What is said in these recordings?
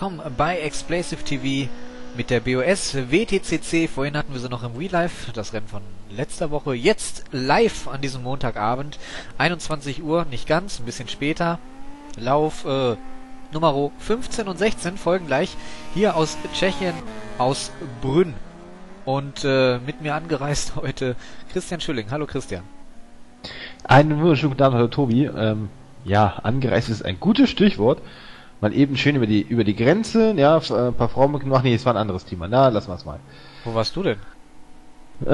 Willkommen bei Explosive TV mit der BOS WTCC. Vorhin hatten wir sie noch im Real Life, das Rennen von letzter Woche. Jetzt live an diesem Montagabend, 21 Uhr, nicht ganz, ein bisschen später. Lauf äh, Nummer 15 und 16 folgen gleich hier aus Tschechien, aus Brünn. Und äh, mit mir angereist heute Christian Schülling. Hallo Christian. Einen wunderschönen guten Abend, hallo Tobi. Ähm, ja, angereist ist ein gutes Stichwort. Mal eben schön über die über die Grenze, ja, äh, ein paar Frauen gemacht. Nee, es war ein anderes Thema. Na, lassen wir es mal. Wo warst du denn? Äh,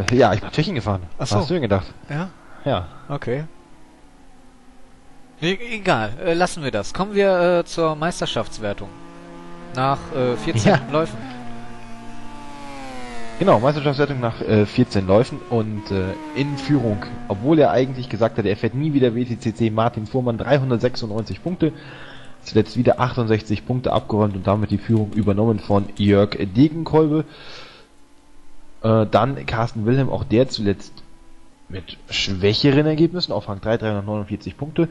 äh, ja, ich bin nach Tschechien gefahren. Ach Was so. hast du denn gedacht? Ja, Ja. Okay. Nee, egal, äh, lassen wir das. Kommen wir äh, zur Meisterschaftswertung. Nach äh, 14 Ja. Läufen. Genau, Meisterschaftswertung nach äh, 14 Läufen und äh, in Führung, obwohl er eigentlich gesagt hat, er fährt nie wieder WTCC, Martin Fuhrmann 396 Punkte, zuletzt wieder 68 Punkte abgeräumt und damit die Führung übernommen von Jörg Degenkolbe. Äh, dann Carsten Wilhelm, auch der zuletzt mit schwächeren Ergebnissen auf Rang 3, 349 Punkte.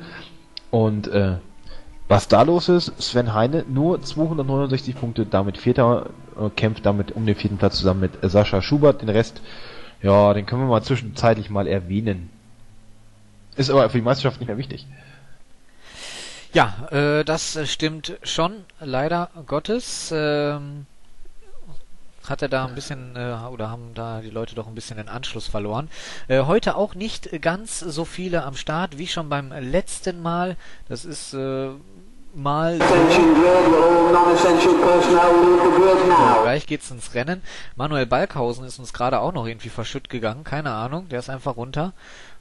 Und äh, was da los ist, Sven Heine nur 269 Punkte, damit Vierter, äh, kämpft damit um den vierten Platz zusammen mit Sascha Schubert. Den Rest, ja, den können wir mal zwischenzeitlich mal erwähnen. Ist aber für die Meisterschaft nicht mehr wichtig. Ja, äh, das äh, stimmt schon, leider Gottes. Ähm, hat er da ein bisschen, äh, oder haben da die Leute doch ein bisschen den Anschluss verloren. Äh, heute auch nicht ganz so viele am Start wie schon beim letzten Mal. Das ist äh, mal so. Gleich geht's ins Rennen. Manuel Balkhausen ist uns gerade auch noch irgendwie verschütt gegangen. Keine Ahnung, der ist einfach runter,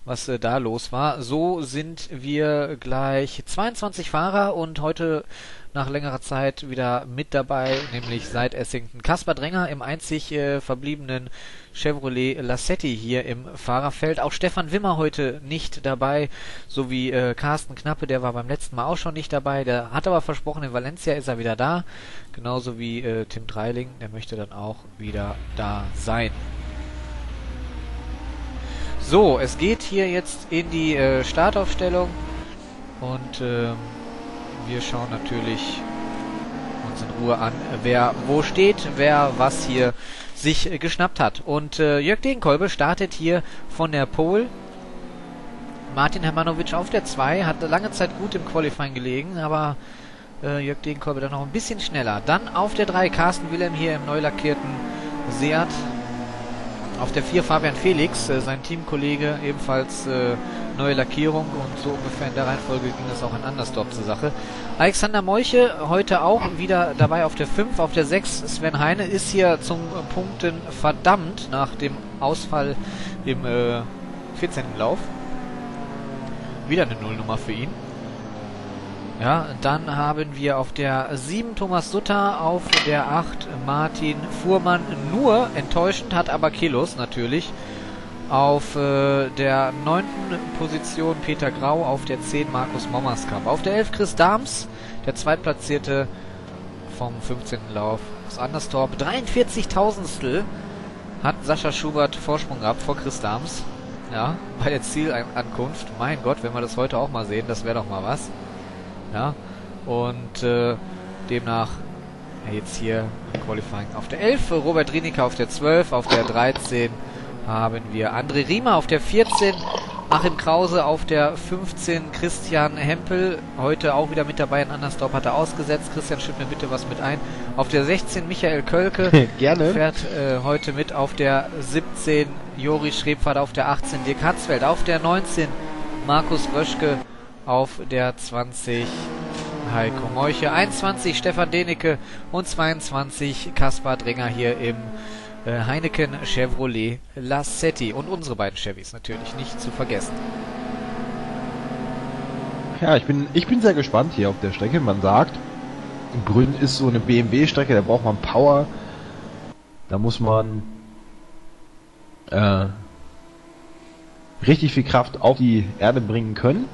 was äh, da los war. So sind wir gleich 22 Fahrer und heute nach längerer Zeit wieder mit dabei, nämlich seit Essington. Kaspar Dränger im einzig äh, verbliebenen Chevrolet Lassetti hier im Fahrerfeld. Auch Stefan Wimmer heute nicht dabei, sowie äh, Carsten Knappe, der war beim letzten Mal auch schon nicht dabei. Der hat aber versprochen, in Valencia ist er wieder da. Genauso wie äh, Tim Dreiling, der möchte dann auch wieder da sein. So, es geht hier jetzt in die äh, Startaufstellung und ähm, wir schauen natürlich uns in Ruhe an, wer wo steht, wer was hier sich äh, geschnappt hat. Und äh, Jörg Degenkolbe startet hier von der Pole. Martin Hermanovic auf der 2, hat lange Zeit gut im Qualifying gelegen, aber äh, Jörg Degenkolbe dann noch ein bisschen schneller. Dann auf der 3 Carsten Wilhelm hier im neu lackierten Seat. Auf der 4 Fabian Felix, äh, sein Teamkollege, ebenfalls äh, neue Lackierung und so ungefähr in der Reihenfolge ging das auch in Andersdorf zur Sache. Alexander Molche heute auch wieder dabei auf der 5, auf der 6 Sven Heine ist hier zum Punkten verdammt nach dem Ausfall im äh, 14. Lauf. Wieder eine Nullnummer für ihn. Ja, dann haben wir auf der 7 Thomas Sutter, auf der 8 Martin Fuhrmann nur enttäuschend, hat aber Kilos natürlich. Auf äh, der 9. Position Peter Grau, auf der 10 Markus Mommerskamp. Auf der 11 Chris Dahms, der zweitplatzierte vom 15. Lauf aus Anderstorp. 43 Tausendstel hat Sascha Schubert Vorsprung gehabt vor Chris Dahms. Ja, bei der Zielankunft. Mein Gott, wenn wir das heute auch mal sehen, das wäre doch mal was. Ja, und äh, demnach jetzt hier im Qualifying auf der 11, Robert Rienicke auf der 12, auf der 13 haben wir André Riemer auf der 14, Achim Krause auf der 15, Christian Hempel heute auch wieder mit dabei, in Andersdorf hat er ausgesetzt. Christian, schütt mir bitte was mit ein. Auf der 16 Michael Kölke Gerne. fährt äh, heute mit. Auf der 17 Jori Schrebfahrt, auf der 18 Dirk Hatzfeld, auf der 19 Markus Röschke, auf der 20 Heiko Meuche, 21 Stefan Denecke und 22 Kaspar Dringer hier im äh, Heineken Chevrolet Lassetti. Und unsere beiden Chevys natürlich nicht zu vergessen. Ja, ich bin, ich bin sehr gespannt hier auf der Strecke. Man sagt, Brünn ist so eine BMW-Strecke, da braucht man Power. Da muss man äh, richtig viel Kraft auf die Erde bringen können.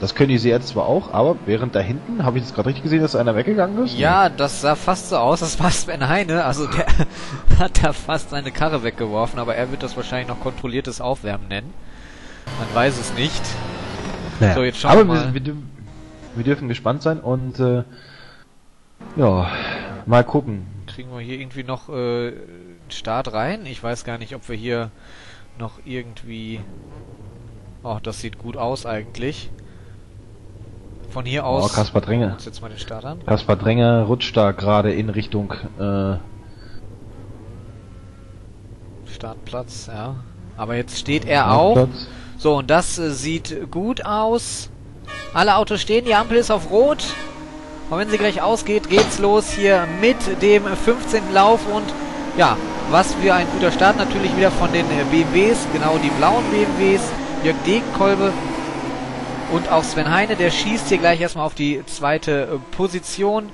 Das können die jetzt zwar auch, aber während da hinten, habe ich das gerade richtig gesehen, dass einer weggegangen ist? Ja, das sah fast so aus, das war Sven Heine, also der hat da fast seine Karre weggeworfen, aber er wird das wahrscheinlich noch kontrolliertes Aufwärmen nennen. Man weiß es nicht. Naja. So, jetzt schauen aber wir mal. Wir, wir, dürfen- wir dürfen gespannt sein und äh, ja, mal gucken. Kriegen wir hier irgendwie noch äh, einen Start rein? Ich weiß gar nicht, ob wir hier noch irgendwie... Oh, das sieht gut aus eigentlich. Von hier Oh, aus... Kaspar Dränger. Uns jetzt mal den Start an. Kaspar Dränger rutscht da gerade in Richtung äh, Startplatz, ja. Aber jetzt steht er auch. So, und das äh, sieht gut aus. Alle Autos stehen, die Ampel ist auf Rot. Und wenn sie gleich ausgeht, geht's los hier mit dem 15. Lauf. Und ja, was für ein guter Start natürlich wieder von den BMWs, genau die blauen BMWs. Jörg Degenkolbe und auch Sven Heine, der schießt hier gleich erstmal auf die zweite äh, Position.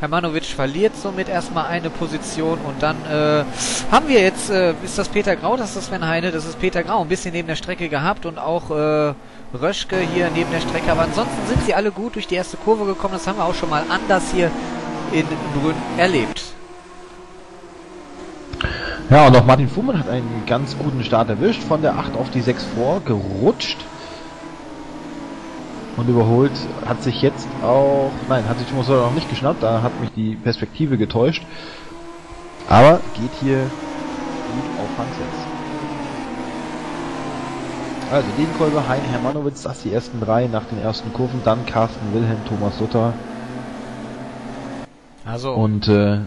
Hermanovic verliert somit erstmal eine Position und dann äh, haben wir jetzt, äh, ist das Peter Grau, das ist Sven Heine, das ist Peter Grau, ein bisschen neben der Strecke gehabt und auch äh, Röschke hier neben der Strecke, aber ansonsten sind sie alle gut durch die erste Kurve gekommen, das haben wir auch schon mal anders hier in Brünn erlebt. Ja, und auch Martin Fuhrmann hat einen ganz guten Start erwischt, von der 8 auf die 6 vor, gerutscht und überholt, hat sich jetzt auch, nein, hat sich Thomas Soller noch nicht geschnappt, da hat mich die Perspektive getäuscht, aber geht hier gut auf Hansens. Also Degenkolbe, Hein Hermanowitz, das die ersten drei nach den ersten Kurven, dann Carsten Wilhelm, Thomas Sutter. Also und äh,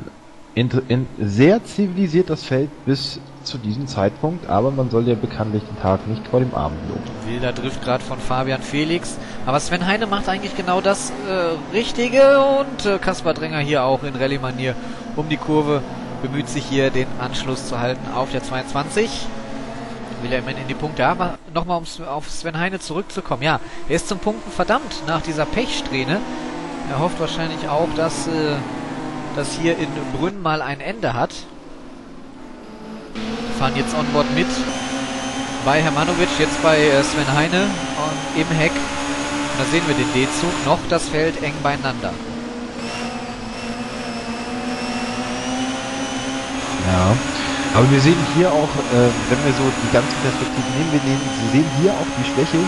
in, in, sehr zivilisiert das Feld bis zu diesem Zeitpunkt, aber man soll ja bekanntlich den Tag nicht vor dem Abend loben. wilder Drift gerade von Fabian Felix, aber Sven Heine macht eigentlich genau das äh, Richtige und äh, Kaspar Dränger hier auch in Rallye-Manier um die Kurve bemüht sich hier den Anschluss zu halten auf der 22. Will er immerhin in die Punkte. Aber nochmal um auf Sven Heine zurückzukommen. Ja, er ist zum Punkten verdammt nach dieser Pechsträhne. Er hofft wahrscheinlich auch, dass äh, das hier in Brünn mal ein Ende hat. Wir fahren jetzt onboard mit bei Hermanovic, jetzt bei äh, Sven Heine und im Heck. Und da sehen wir den D-Zug, noch das Feld eng beieinander. Ja. Aber wir sehen hier auch, äh, wenn wir so die ganzen Perspektiven nehmen, wir nehmen, Sie sehen hier auch die Schwäche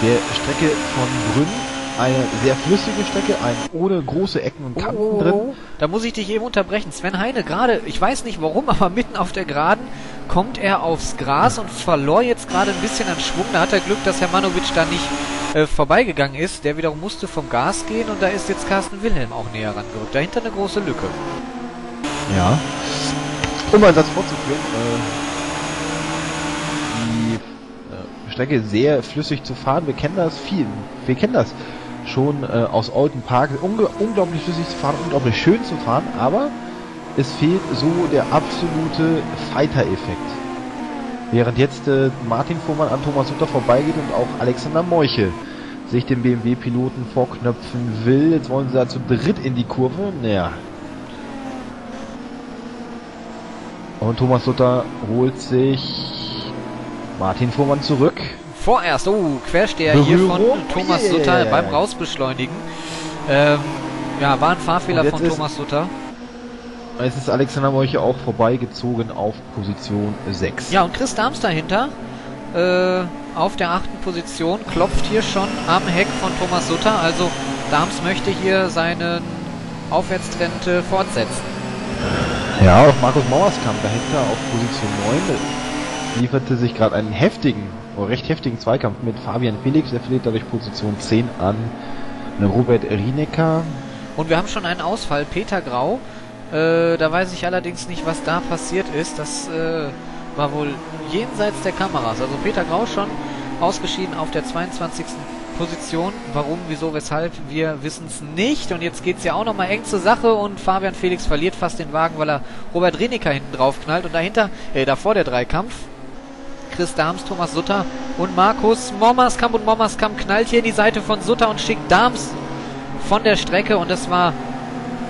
der Strecke von Brünn. Eine sehr flüssige Strecke, ein ohne große Ecken und Kanten drin. Oh, Da muss ich dich eben unterbrechen. Sven Heine, gerade, ich weiß nicht warum, aber mitten auf der Geraden kommt er aufs Gras und verlor jetzt gerade ein bisschen an Schwung. Da hat er Glück, dass Hermanovic da nicht äh, vorbeigegangen ist. Der wiederum musste vom Gas gehen und da ist jetzt Carsten Wilhelm auch näher rangerückt. Dahinter eine große Lücke. Ja. Um mal das fortzuführen, äh, die äh, Strecke sehr flüssig zu fahren. Wir kennen das viel. Wir kennen das schon äh, aus Alten Park. Unge unglaublich flüssig zu fahren, unglaublich schön zu fahren, aber es fehlt so der absolute Fighter-Effekt. Während jetzt äh, Martin Fuhrmann an Thomas Sutter vorbeigeht und auch Alexander Meuche sich den BMW-Piloten vorknöpfen will. Jetzt wollen sie da zu dritt in die Kurve. Naja. Und Thomas Sutter holt sich Martin Fuhrmann zurück. Vorerst, oh, Quersteher hier von. Thomas ui, Sutter beim Rausbeschleunigen. Ähm, ja, war ein Fahrfehler von Thomas Sutter. Es ist Alexander Molche auch vorbeigezogen auf Position 6. Ja, und Chris Dahms dahinter, äh, auf der achten Position, klopft hier schon am Heck von Thomas Sutter. Also Dahms möchte hier seinen Aufwärtstrend äh, fortsetzen. Ja, auch Markus Mauerskamp dahinter auf Position 9 lieferte sich gerade einen heftigen, recht heftigen Zweikampf mit Fabian Felix. Er verliert dadurch Position 10 an Robert Rienecker. Und wir haben schon einen Ausfall, Peter Grau. Äh, da weiß ich allerdings nicht, was da passiert ist. Das äh, war wohl jenseits der Kameras. Also Peter Grau schon ausgeschieden auf der 22. Position. Warum, wieso, weshalb, wir wissen es nicht. Und jetzt geht es ja auch nochmal eng zur Sache und Fabian Felix verliert fast den Wagen, weil er Robert Reneker hinten drauf knallt. Und dahinter, äh, davor der Dreikampf. Chris Dahms, Thomas Sutter und Markus Mommerskamp. Und Mommerskamp knallt hier in die Seite von Sutter und schickt Dahms von der Strecke. Und das war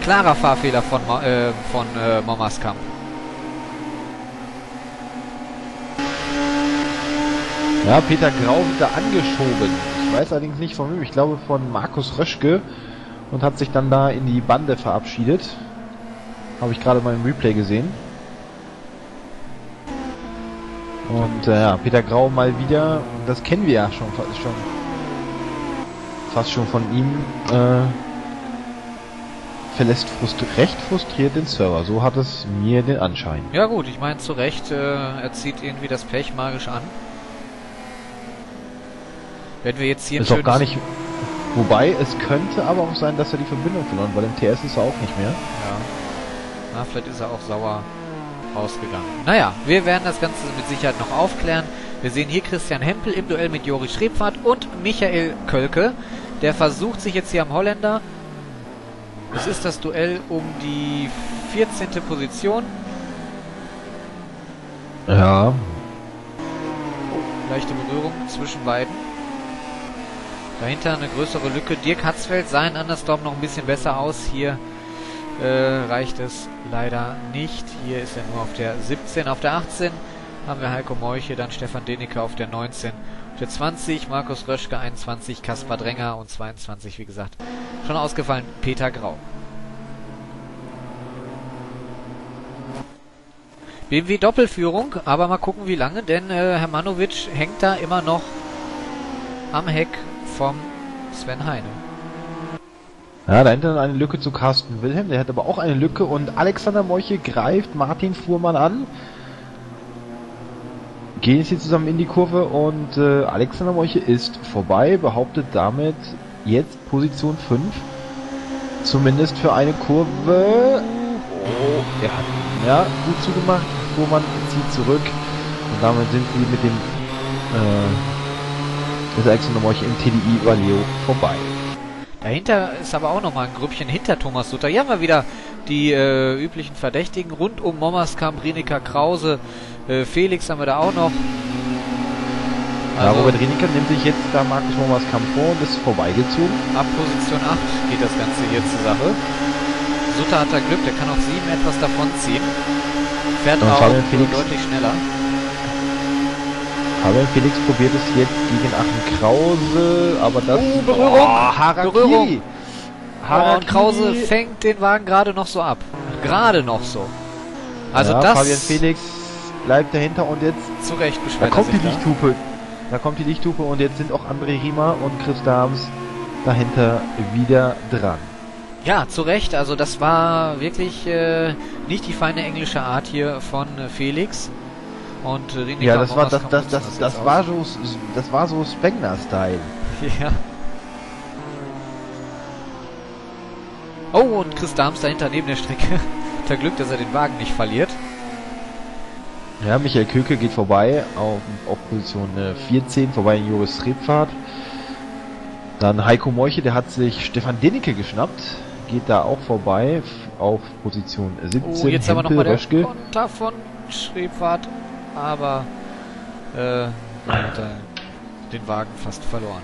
klarer Fahrfehler von, äh, von äh, Mommerskamp. Ja, Peter Grau da angeschoben. Ich weiß allerdings nicht von wem. Ich glaube von Markus Röschke und hat sich dann da in die Bande verabschiedet. Habe ich gerade mal im Replay gesehen. Und äh, ja, Peter Grau mal wieder, das kennen wir ja schon, fa- schon fast schon von ihm, äh, verlässt frustri recht frustriert den Server. So hat es mir den Anschein. Ja gut, ich meine zu Recht, äh, er zieht irgendwie das Pech magisch an. Wenn wir jetzt hier Ist auch gar nicht. Wobei, es könnte aber auch sein, dass er die Verbindung verloren, weil im TS ist er auch nicht mehr. Ja. Na, vielleicht ist er auch sauer rausgegangen. Naja, wir werden das Ganze mit Sicherheit noch aufklären. Wir sehen hier Christian Hempel im Duell mit Jori Schrebfahrt und Michael Kölke. Der versucht sich jetzt hier am Holländer. Es ist das Duell um die 14. Position. Ja. Leichte Berührung zwischen beiden. Dahinter eine größere Lücke. Dirk Hatzfeld sah in Andersdorf noch ein bisschen besser aus. Hier äh, reicht es leider nicht. Hier ist er nur auf der 17. Auf der 18 haben wir Heiko Meuche, dann Stefan Denecke auf der 19. Auf der 20 Markus Röschke 21, Kaspar Dränger und 22, wie gesagt, schon ausgefallen Peter Grau. BMW Doppelführung, aber mal gucken wie lange, denn äh, Hermanovic hängt da immer noch am Heck vom Sven Heine. Ja, dahinter eine Lücke zu Carsten Wilhelm, der hat aber auch eine Lücke und Alexander Meuche greift Martin Fuhrmann an. Gehen jetzt hier zusammen in die Kurve und äh, Alexander Meuche ist vorbei, behauptet damit jetzt Position 5. Zumindest für eine Kurve. Oh, er hat ja gut zugemacht. Fuhrmann zieht zurück und damit sind sie mit dem äh, ist Alexander Meuche im TDI über Leo vorbei. Dahinter ist aber auch nochmal ein Grüppchen hinter Thomas Sutter. Hier haben wir wieder die äh, üblichen Verdächtigen rund um Mommerskamp, Renika Krause, äh, Felix haben wir da auch noch. Ja, Also Robert Renica nimmt sich jetzt da Markus Mommers Kampf vor und ist vorbeigezogen. ab Position 8 geht das Ganze hier zur Sache. Sutter hat da Glück, der kann auf 7 etwas davon ziehen. Fährt Und auch Felix. deutlich schneller. Fabian Felix probiert es jetzt gegen Achim Krause, aber das... Oh, Berührung. Oh, Harakiri. Berührung. Und Krause fängt den Wagen gerade noch so ab. Gerade noch so. Also ja, das Fabian Felix bleibt dahinter und jetzt... zu Recht Da beschwert er kommt die da. Lichthupe. Da kommt die Lichthupe und jetzt sind auch André Riemer und Chris Dahms dahinter wieder dran. Ja, zu Recht. Also das war wirklich äh, nicht die feine englische Art hier von äh, Felix. Und äh, René Ja, das war das das das das aus. war so das war so Spengler-Style. Ja. Oh, und Chris Dahms dahinter neben der Strecke. Hat er Glück, dass er den Wagen nicht verliert. Ja, Michael Köke geht vorbei auf, auf Position äh, 14, vorbei in Joris Rebfahrt. Dann Heiko Meuche, der hat sich Stefan Denecke geschnappt, geht da auch vorbei auf Position 17. Oh, jetzt aber Hempel, nochmal der Röschke. Konter von Schrebfahrt aber äh, hat er den Wagen fast verloren.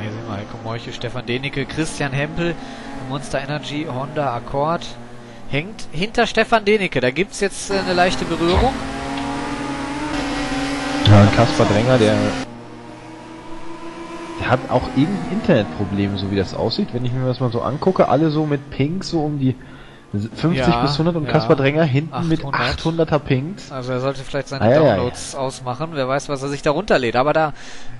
Hier sehen wir Heiko Meuche, Stefan Denecke, Christian Hempel, Monster Energy, Honda Accord. Hängt hinter Stefan Denecke. Da gibt es jetzt äh, eine leichte Berührung. Ja, Kaspar Drenger, der hat auch irgendwie Internetprobleme, so wie das aussieht. Wenn ich mir das mal so angucke, alle so mit Pings so um die 50 Ja, bis 100 und ja. Kaspar Dränger hinten mit 800. 800er Pings. Also er sollte vielleicht seine Ah, ja, ja. Downloads ausmachen. Wer weiß, was er sich da runterlädt. Aber da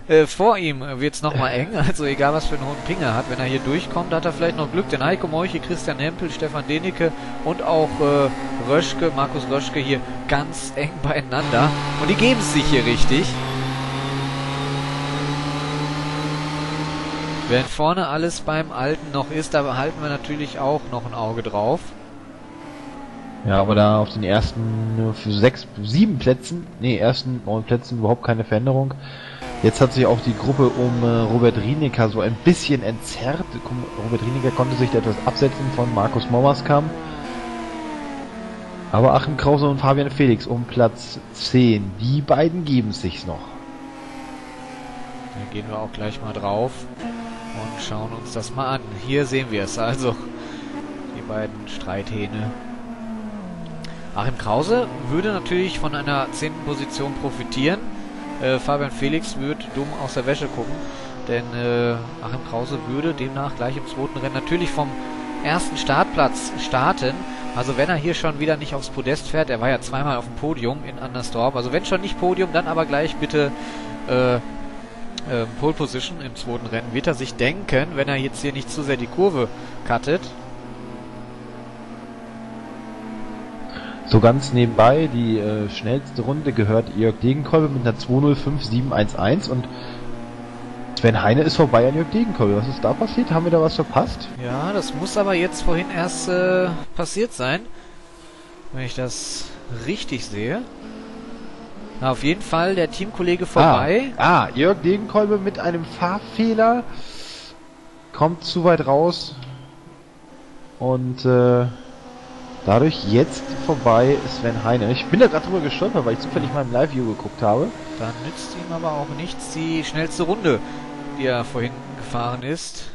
äh, vor ihm wird's noch nochmal eng. Also egal, was für einen hohen Ping er hat. Wenn er hier durchkommt, hat er vielleicht noch Glück. Denn Heiko Meuche, Christian Hempel, Stefan Denicke und auch äh, Röschke, Markus Röschke hier ganz eng beieinander. Und die geben es sich hier richtig. Während vorne alles beim Alten noch ist, da halten wir natürlich auch noch ein Auge drauf. Ja, aber da auf den ersten für sechs, sieben Plätzen, nee, ersten neun Plätzen überhaupt keine Veränderung. Jetzt hat sich auch die Gruppe um äh, Robert Rienecker so ein bisschen entzerrt. Robert Rienecker konnte sich da etwas absetzen von Markus Mommerskam. Aber Achim Krause und Fabian Felix um Platz 10. Die beiden geben es sich noch. Da gehen wir auch gleich mal drauf und schauen uns das mal an. Hier sehen wir es also. Die beiden Streithähne. Achim Krause würde natürlich von einer zehnten Position profitieren. Äh, Fabian Felix würde dumm aus der Wäsche gucken. Denn äh, Achim Krause würde demnach gleich im zweiten Rennen natürlich vom ersten Startplatz starten. Also wenn er hier schon wieder nicht aufs Podest fährt, er war ja zweimal auf dem Podium in Andersdorf. Also wenn schon nicht Podium, dann aber gleich bitte äh, ähm, Pole Position im zweiten Rennen, wird er sich denken, wenn er jetzt hier nicht zu sehr die Kurve cuttet. So ganz nebenbei, die äh, schnellste Runde gehört Jörg Degenkolbe mit einer 205.711 und Sven Heine ist vorbei an Jörg Degenkolbe. Was ist da passiert? Haben wir da was verpasst? Ja, das muss aber jetzt vorhin erst äh, passiert sein, wenn ich das richtig sehe. Na, auf jeden Fall der Teamkollege vorbei. Ah, ah, Jörg Degenkolbe mit einem Fahrfehler kommt zu weit raus und äh, dadurch jetzt vorbei Sven Heine. Ich bin da gerade drüber gestolpert, weil ich zufällig mal im Live-View geguckt habe. Dann nützt ihm aber auch nichts die schnellste Runde, die er vorhin gefahren ist.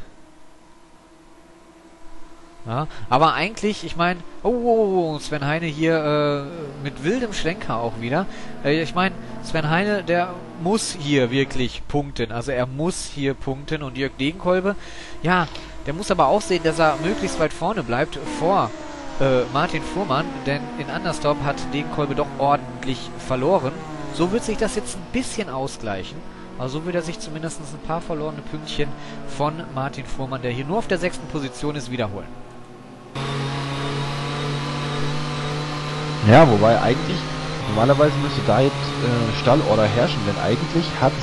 Ja, aber eigentlich, ich meine, oh, oh, oh, Sven Heine hier äh, mit wildem Schlenker auch wieder. Äh, ich meine, Sven Heine, der muss hier wirklich punkten. Also er muss hier punkten und Jörg Degenkolbe, ja, der muss aber auch sehen, dass er möglichst weit vorne bleibt vor äh, Martin Fuhrmann, denn in Anderstorp hat Degenkolbe doch ordentlich verloren. So wird sich das jetzt ein bisschen ausgleichen. Also so wird er sich zumindest ein paar verlorene Pünktchen von Martin Fuhrmann, der hier nur auf der sechsten Position ist, wiederholen. Ja, wobei eigentlich, normalerweise müsste da jetzt äh, Stallorder herrschen, denn eigentlich hat,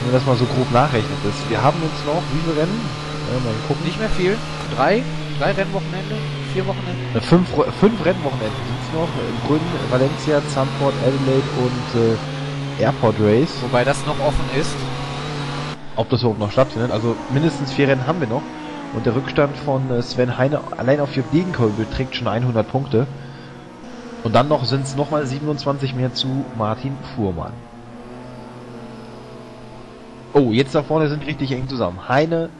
wenn man das mal so grob nachrechnet, ist, wir haben jetzt noch, wie viele Rennen? Äh, mal gucken. Nicht mehr viel. Drei, drei Rennwochenende, vier Wochenende. Äh, fünf, Ro- fünf Rennwochenenden sind es noch. Äh, Brünn, Valencia, Zandvoort, Adelaide und äh, Airport Race. Wobei das noch offen ist. Ob das überhaupt noch stattfindet. Also mindestens vier Rennen haben wir noch. Und der Rückstand von äh, Sven Heine allein auf Jörg Degenkolbe beträgt schon 100 Punkte. Und dann noch sind es nochmal 27 mehr zu Martin Fuhrmann. Oh, jetzt da vorne sind richtig eng zusammen. Heine,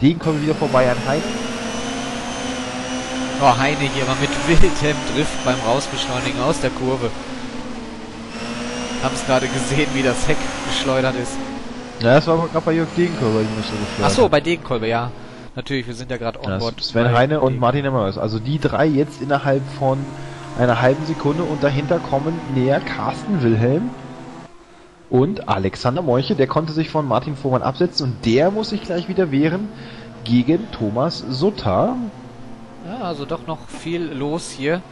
Degenkolbe wieder vorbei an Heine. Oh, Heine hier mal mit wildem Drift beim Rausbeschleunigen aus der Kurve. Haben es gerade gesehen, wie das Heck geschleudert ist. Ja, das war gerade bei Jörg Degenkolbe, die mich so gefreut Ach so, bei Degenkolbe, ja. Natürlich, wir sind ja gerade on Ja. Sven Heine und Martin Emmers. Also die drei jetzt innerhalb von einer halben Sekunde und dahinter kommen näher Carsten Wilhelm und Alexander Meuche. Der konnte sich von Martin Fuhrmann absetzen und der muss sich gleich wieder wehren gegen Thomas Sutter. Ja, also doch noch viel los hier.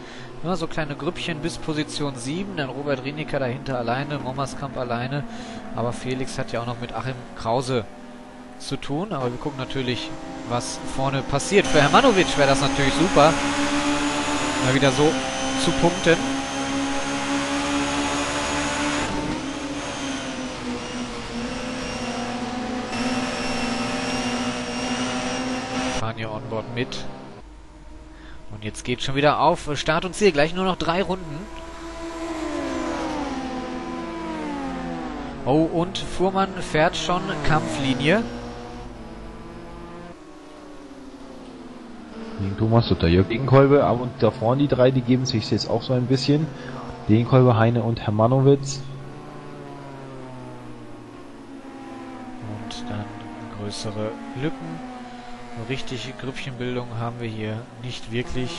Immer so kleine Grüppchen bis Position 7, dann Robert Rienecker dahinter alleine, Mommerskamp alleine. Aber Felix hat ja auch noch mit Achim Krause zu tun. Aber wir gucken natürlich, was vorne passiert. Für Hermanovic wäre das natürlich super, mal wieder so zu punkten. Fahren hier onboard mit. Und jetzt geht schon wieder auf Start und Ziel. Gleich nur noch drei Runden. Oh, und Fuhrmann fährt schon Kampflinie. Gegen Thomas Sutter. Jörg Degenkolbe, aber und da vorne die drei, die geben sich jetzt auch so ein bisschen. Degenkolbe, Heine und Hermanowitz. Und dann größere Lücken. Eine richtige Grüppchenbildung haben wir hier nicht wirklich.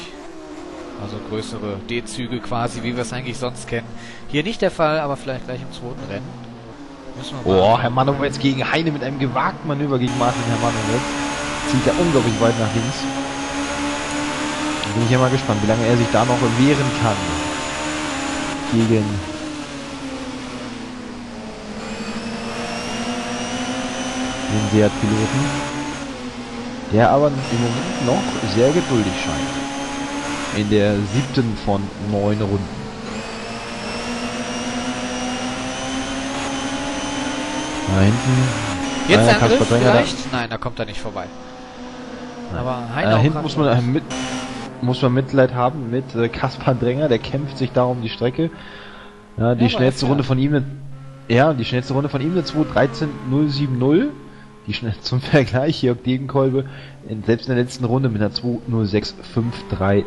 Also größere D-Züge quasi, wie wir es eigentlich sonst kennen. Hier nicht der Fall, aber vielleicht gleich im zweiten Rennen. Müssen wir Oh, Hermanowitz gegen Heine mit einem gewagten Manöver gegen Martin Hermanowitz. Zieht er unglaublich weit nach links. Bin ich ja mal gespannt, wie lange er sich da noch wehren kann. Gegen den Seat-Piloten. Der aber im Moment noch sehr geduldig scheint. In der siebten von neun Runden. Da hinten. Jetzt äh, Angriff Dränger da- vielleicht? Nein, da kommt er nicht vorbei. Aber Heine Äh, hinten muss man, mit, muss man Mitleid haben mit äh, Kaspar Dränger, der kämpft sich da um die Strecke. Ja, die aber schnellste Runde von ihm, ne- ja, die schnellste Runde von ihm eine 2.13.070. Die schnell zum Vergleich, Jörg Degenkolbe, in, selbst in der letzten Runde mit einer 2.06.534.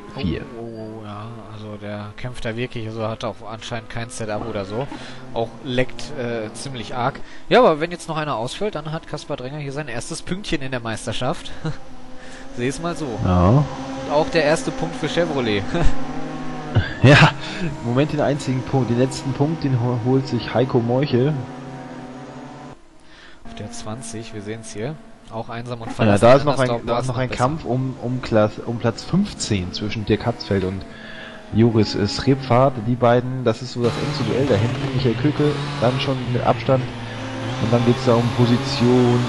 Oh, oh, ja, also der kämpft da wirklich, also hat auch anscheinend kein Setup oder so. Auch leckt äh, ziemlich arg. Ja, aber wenn jetzt noch einer ausfällt, dann hat Kaspar Dränger hier sein erstes Pünktchen in der Meisterschaft. Seh es mal so. Ja. Auch der erste Punkt für Chevrolet. Ja, im Moment den einzigen Punkt, den letzten Punkt, den ho- holt sich Heiko Meuchel. Auf der 20, wir sehen es hier. Auch einsam und Ja, verlassen. da ist noch ein, da ist noch ein besser. Kampf um, um, Klass, um Platz 15 zwischen Dirk Hatzfeld und Joris äh, Srebfahrt. Die beiden, das ist so das engste Duell da hinten. Michael Köke dann schon mit Abstand. Und dann geht's da um Position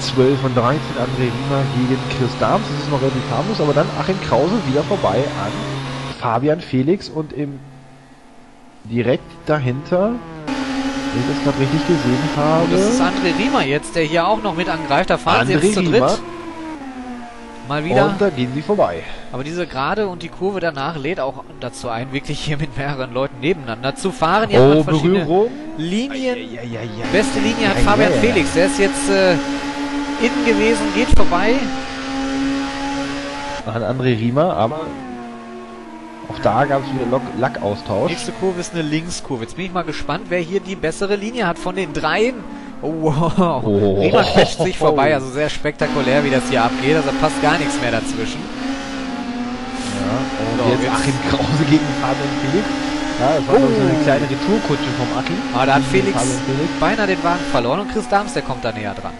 12 und 13. André Riemer gegen Chris Dahms. Das ist noch relativ harmlos, aber dann Achim Krause wieder vorbei an Fabian Felix und im direkt dahinter, wenn ich das gerade richtig gesehen habe. Das ist André Riemer jetzt, der hier auch noch mit angreift. Da fahren sie André jetzt zu dritt. Mal wieder. Und da gehen sie vorbei. Aber diese Gerade und die Kurve danach lädt auch dazu ein, wirklich hier mit mehreren Leuten nebeneinander zu fahren. Hier Oh, Berührung. Linien. Eieieiei. Beste Linie hat Fabian. Felix. Der ist jetzt äh, innen gewesen, geht vorbei. an André Riemer, aber auch da gab es wieder Lock Lackaustausch. Nächste Kurve ist eine Linkskurve. Jetzt bin ich mal gespannt, wer hier die bessere Linie hat von den dreien. Oh, wow. Oh. Riemer quetscht sich vorbei. Also sehr spektakulär, wie das hier abgeht. Also passt gar nichts mehr dazwischen. Ja, und So, jetzt, jetzt- Achim Krause gegen Fabian Felix. Ja, das war Oh. so eine kleine Retourkutsche vom Achim. Aber da hat Felix beinahe den Wagen verloren und Chris Dahms, der kommt da näher dran.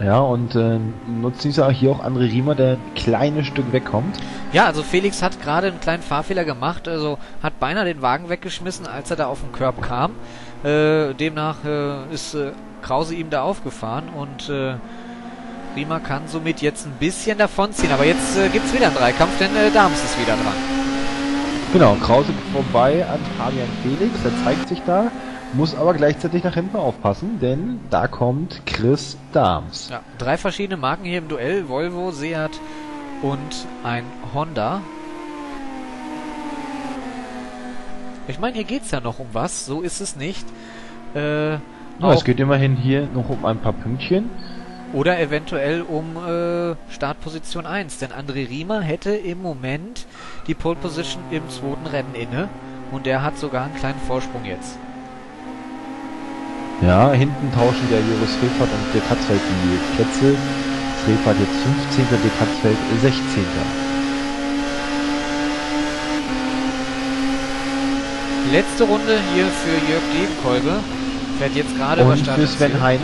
Ja, und äh, nutzt dieser hier auch André Riemer, der ein kleines Stück wegkommt. Ja, also Felix hat gerade einen kleinen Fahrfehler gemacht, also hat beinahe den Wagen weggeschmissen, als er da auf den Körb kam. Äh, demnach äh, ist äh, Krause ihm da aufgefahren und äh, Riemer kann somit jetzt ein bisschen davonziehen. Aber jetzt äh, gibt's wieder einen Dreikampf, denn äh, Dahms ist wieder dran. Genau, Krause vorbei an Fabian Felix, der zeigt sich da, muss aber gleichzeitig nach hinten aufpassen, denn da kommt Chris Dahms. Ja, drei verschiedene Marken hier im Duell, Volvo, Seat und ein Honda. Ich meine, hier geht's ja noch um was, so ist es nicht. Äh, Ja, es geht immerhin hier noch um ein paar Pünktchen. Oder eventuell um äh, Startposition 1. Denn André Riemer hätte im Moment die Pole Position im zweiten Rennen inne. Und der hat sogar einen kleinen Vorsprung jetzt. Ja, hinten tauschen der Joris Srebfahrt und der Katzfeld die Plätze. Srebfahrt jetzt 15., der Katzfeld 16. Letzte Runde hier für Jörg Degenkolbe. Fährt jetzt gerade über Und Start für Sven. Heine.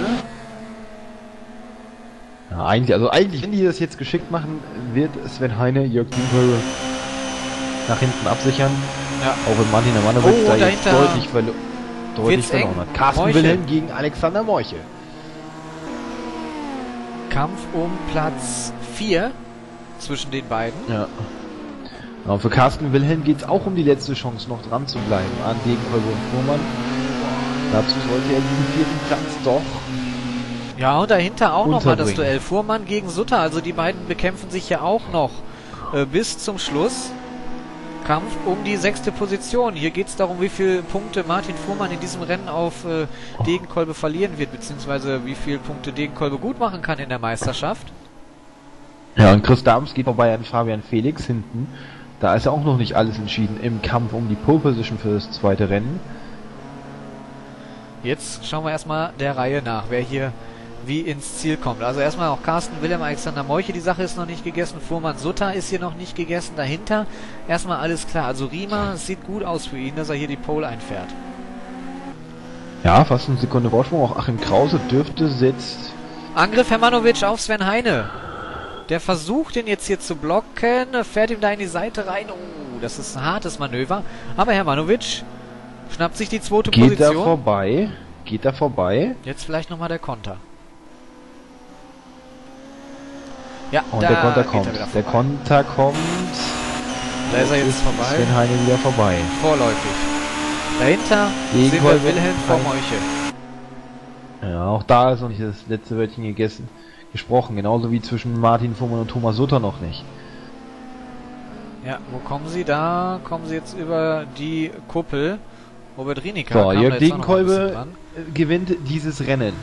Ja, eigentlich, also eigentlich, wenn die das jetzt geschickt machen, wird Sven Heine Jörg Dienkolbe nach hinten absichern. Ja. Auch wenn Martin Manowitz Oh, da jetzt deutlich, verlo deutlich verloren hat. Carsten Meuchel. Wilhelm gegen Alexander Meuchel. Kampf um Platz 4 zwischen den beiden. Ja. Und für Carsten Wilhelm geht es auch um die letzte Chance, noch dran zu bleiben an Degenkolbe und Fuhrmann. Dazu sollte er diesen vierten Platz doch Ja, und dahinter auch nochmal das. Duell. Fuhrmann gegen Sutter. Also die beiden bekämpfen sich ja auch noch äh, bis zum Schluss. Kampf um die sechste Position. Hier geht es darum, wie viele Punkte Martin Fuhrmann in diesem Rennen auf äh, Degenkolbe verlieren wird, beziehungsweise wie viele Punkte Degenkolbe gut machen kann in der Meisterschaft. Ja, und Chris Dams geht vorbei an Fabian Felix hinten. Da ist ja auch noch nicht alles entschieden im Kampf um die Pole Position für das zweite Rennen. Jetzt schauen wir erstmal der Reihe nach, wer hier wie ins Ziel kommt. Also erstmal auch Carsten Wilhelm, Alexander Meuche, die Sache ist noch nicht gegessen. Fuhrmann Sutter ist hier noch nicht gegessen. Dahinter erstmal alles klar. Also Riemer sieht gut aus für ihn, dass er hier die Pole einfährt. Ja, fast eine Sekunde Vorsprung. Auch Achim Krause dürfte jetzt. Angriff Hermanovic auf Sven Heine. Der versucht ihn jetzt hier zu blocken, fährt ihm da in die Seite rein. Oh, das ist ein hartes Manöver. Aber Hermanovic schnappt sich die zweite Geht da Position. vorbei. Geht da vorbei. Jetzt vielleicht nochmal der Konter. Ja, Und der Konter kommt. er Der. Konter kommt. Da ist er jetzt vorbei. Sven Heine wieder vorbei. Vorläufig. Dahinter Gegen sehen wir Kolbe. Wilhelm vor. Meuche. Ja, auch da ist noch nicht das letzte Wörtchen gegessen, gesprochen. Genauso wie zwischen Martin Fuhrmann und Thomas Sutter noch nicht. Ja, wo kommen sie? Da kommen sie jetzt über die Kuppel. Robert Rienecker So, Jörg Degenkolbe gewinnt dieses Rennen.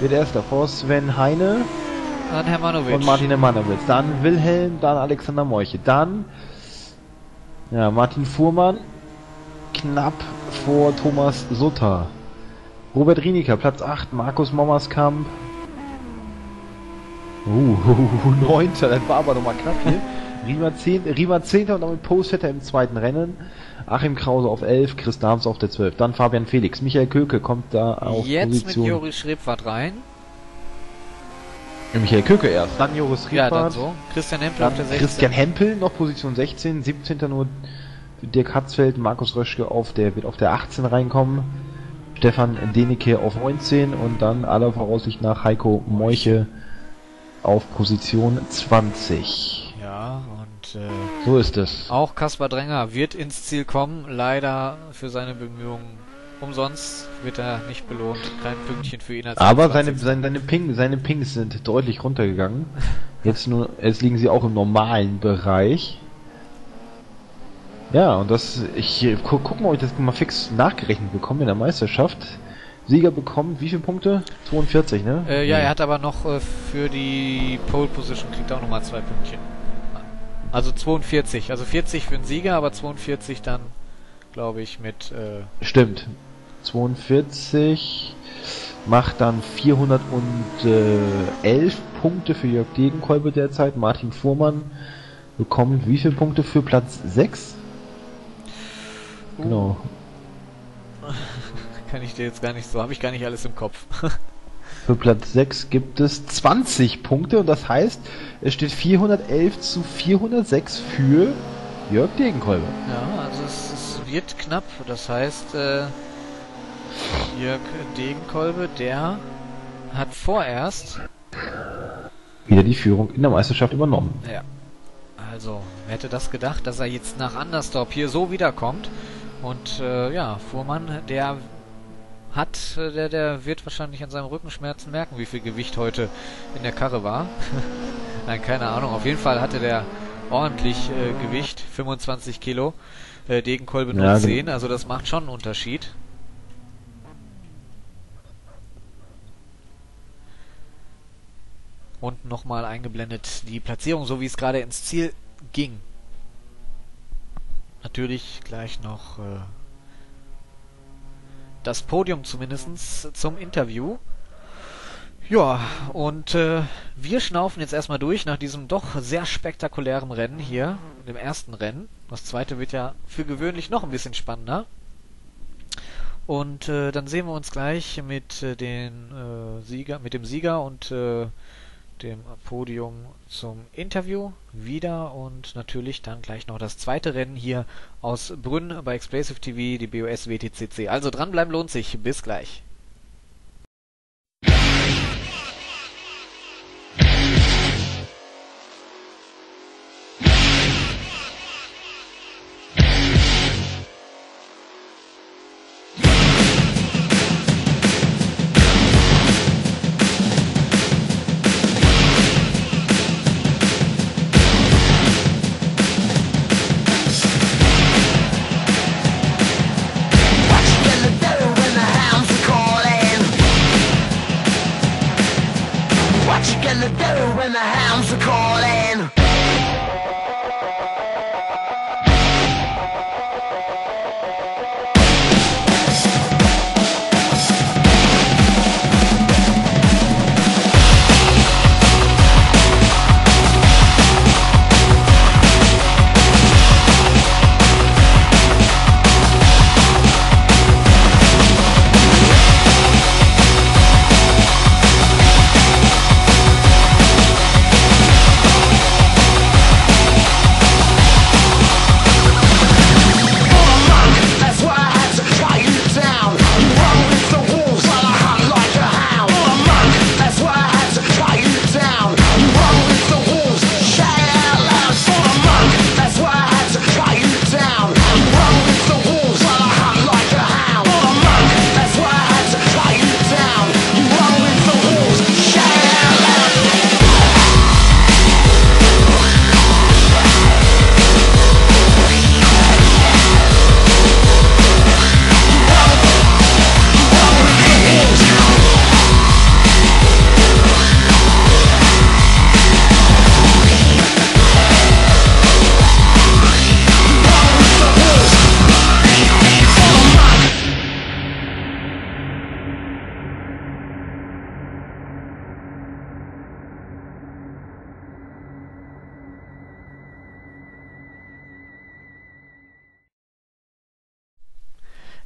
Wird erster vor Sven Heine Dann Hermanovic. und Martin Emanuels. Dann Wilhelm, dann Alexander Meuche. Dann ja, Martin Fuhrmann knapp vor Thomas Sutter. Robert Rienecker, Platz 8, Markus Mommerskamp. Uh, neunter, das war aber nochmal knapp hier. Riemer 10, Riemer 10. und damit Postvetter im zweiten Rennen. Achim Krause auf 11, Chris Dahms auf der 12. Dann Fabian Felix. Michael Köke kommt da auf Jetzt Position. mit Joris Schrebwart rein. Michael Köke erst. Dann Joris Ja, dann Riedbart. so. Christian Hempel auf Dann der 16. Christian Hempel noch Position 16, 17. nur Dirk Hatzfeld, Markus Röschke auf der, wird auf der 18 reinkommen. Stefan Denecke auf 19 und dann aller Voraussicht nach Heiko Meuche auf Position 20. Ja, und äh, So ist es. auch Kaspar Dränger wird ins Ziel kommen. Leider für seine Bemühungen umsonst wird er nicht belohnt. Kein Pünktchen für ihn Aber seine, 21. seine, seine, Ping, seine Pings sind deutlich runtergegangen. Jetzt nur, jetzt liegen sie auch im normalen Bereich. Ja, und das, ich gu, guck mal, ob ich das mal fix nachgerechnet bekomme in der Meisterschaft. Sieger bekommt wie viele Punkte? 42, ne? Äh, ja, Nee. er hat aber noch äh, für die Pole Position kriegt er auch nochmal zwei Pünktchen. Also 42. Also 40 für den Sieger, aber 42 dann, glaube ich, mit. Äh, Stimmt. 42 macht dann 411 Punkte für Jörg Degenkolbe derzeit. Martin Fuhrmann bekommt wie viele Punkte für Platz 6? Genau. kann ich dir jetzt gar nicht so, habe ich gar nicht alles im Kopf. Für Platz 6 gibt es 20 Punkte und das heißt, es steht 411 zu 406 für Jörg Degenkolbe. ja, also es, es wird knapp. Das heißt, äh, Jörg Degenkolbe, der hat vorerst Wieder die Führung in der Meisterschaft übernommen. Ja. Also, wer hätte das gedacht, dass er jetzt nach Andersdorp hier so wiederkommt? Und äh, ja, Fuhrmann, der hat, äh, der, der wird wahrscheinlich an seinen Rückenschmerzen merken, wie viel Gewicht heute in der Karre war. Nein, keine Ahnung. Auf jeden Fall hatte der ordentlich äh, Gewicht, 25 Kilo. Äh, Degenkolbe nur Ja, 10, also das macht schon einen Unterschied. Und nochmal eingeblendet die Platzierung, so wie es gerade ins Ziel ging. Natürlich gleich noch äh, das Podium zumindestens zum Interview. Ja, und äh, wir schnaufen jetzt erstmal durch nach diesem doch sehr spektakulären Rennen hier, dem ersten Rennen. Das zweite wird ja für gewöhnlich noch ein bisschen spannender. Und äh, dann sehen wir uns gleich mit äh, den äh, Sieger, mit dem Sieger und äh, dem Podium zum Interview wieder und natürlich dann gleich noch das zweite Rennen hier aus Brünn bei Explosive TV, die BOS WTCC. Also dranbleiben lohnt sich. Bis gleich.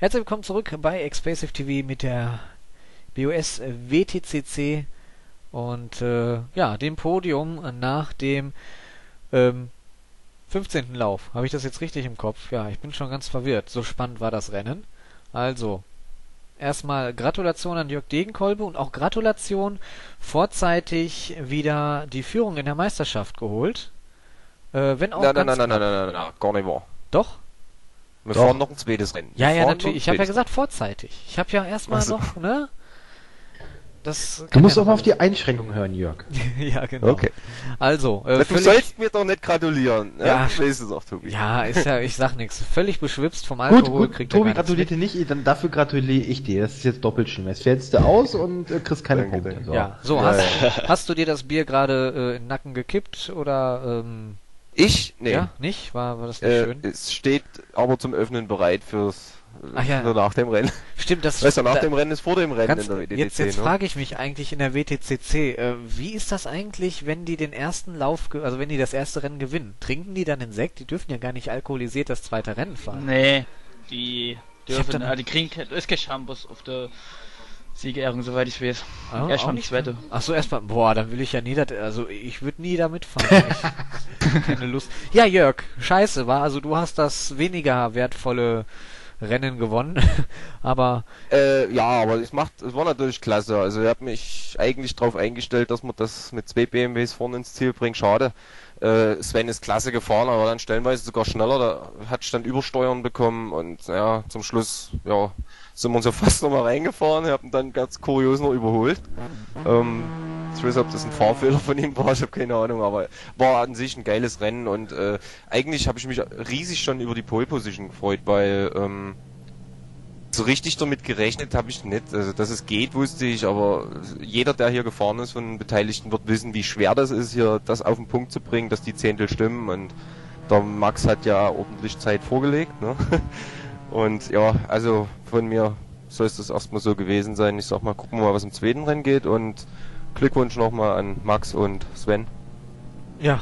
Herzlich willkommen zurück bei Explosive TV mit der BOS WTCC und äh, ja, dem Podium nach dem ähm, 15. Lauf. Habe ich das jetzt richtig im Kopf? Ja, ich bin schon ganz verwirrt. So spannend war das Rennen. Also, erstmal Gratulation an Jörg Degenkolbe und auch Gratulation vorzeitig wieder die Führung in der Meisterschaft geholt. Äh, wenn auch Nein, nein, ganz nein, nein, nein, nein, nein, nein, gar nicht wahr. Doch? Wir Doch. fahren noch ein zweites Rennen. Ja, ja, natürlich. Ich habe ja gesagt vorzeitig. Ich habe ja erstmal Ach so. noch, ne? Das Du musst ja auch mal auf die Einschränkungen hören, Jörg. ja, genau. Okay. Also, äh, Du sollst mir doch nicht gratulieren. Ja. Ja, du weißt es auch, Tobi. ja, ist ja, ich sag nichts. Völlig beschwipst vom Gut, Alkohol gut, kriegt Tobi er gratulierte nicht, dann dafür gratuliere ich dir. Das ist jetzt doppelt schlimm. Jetzt fällst du aus und äh, kriegst keine Punkte. So. mit. Ja, so, Ja, hast, hast du dir das Bier gerade äh, in den Nacken gekippt oder, ähm, Ich? Nee. ja, nicht? War, war das nicht äh, schön? es steht aber zum Öffnen bereit fürs Ach ja. für nach dem Rennen. Stimmt, das Weißt du, nach da- dem Rennen ist vor dem Rennen Ganz, in der WTTC, jetzt jetzt ne? frage ich mich eigentlich in der WTCC, äh, wie ist das eigentlich, wenn die den ersten Lauf, also wenn die das erste Rennen gewinnen? Trinken die dann den Sekt? Die dürfen ja gar nicht alkoholisiert das zweite Rennen fahren. Nee, die dürfen, dann- äh, die kriegen kein Schampus auf der Siegerehrung, soweit ich weiß. Ah, Erst auch mal nicht? das Zweite. Ach so, erstmal, boah, dann will ich ja nie, dat, also ich würde nie da mitfahren. Ich, keine Lust. Ja, Jörg, scheiße, war, also du hast das weniger wertvolle Rennen gewonnen, aber Äh, ja, aber es macht, es war natürlich klasse. Also ich habe mich eigentlich darauf eingestellt, dass man das mit zwei BMWs vorne ins Ziel bringt. Schade. Äh, Sven ist klasse gefahren, aber dann stellenweise sogar schneller. Da hat ich dann Übersteuern bekommen und ja, zum Schluss, ja, sind wir uns ja fast nochmal reingefahren. Ich habe ihn dann ganz kurios noch überholt. Ähm, ich weiß, ob das ein Fahrfehler von ihm war, ich habe keine Ahnung, aber war an sich ein geiles Rennen und äh, eigentlich habe ich mich riesig schon über die Pole Position gefreut, weil ähm, so richtig damit gerechnet habe ich nicht. Also, dass es geht, wusste ich, aber jeder, der hier gefahren ist von den Beteiligten, wird wissen, wie schwer das ist, hier das auf den Punkt zu bringen, dass die Zehntel stimmen. Und der Max hat ja ordentlich Zeit vorgelegt. Ne? Und ja, also von mir soll es das erstmal so gewesen sein. Ich sag mal, gucken wir mal, was im zweiten Rennen geht. Und Glückwunsch nochmal an Max und Sven. ja,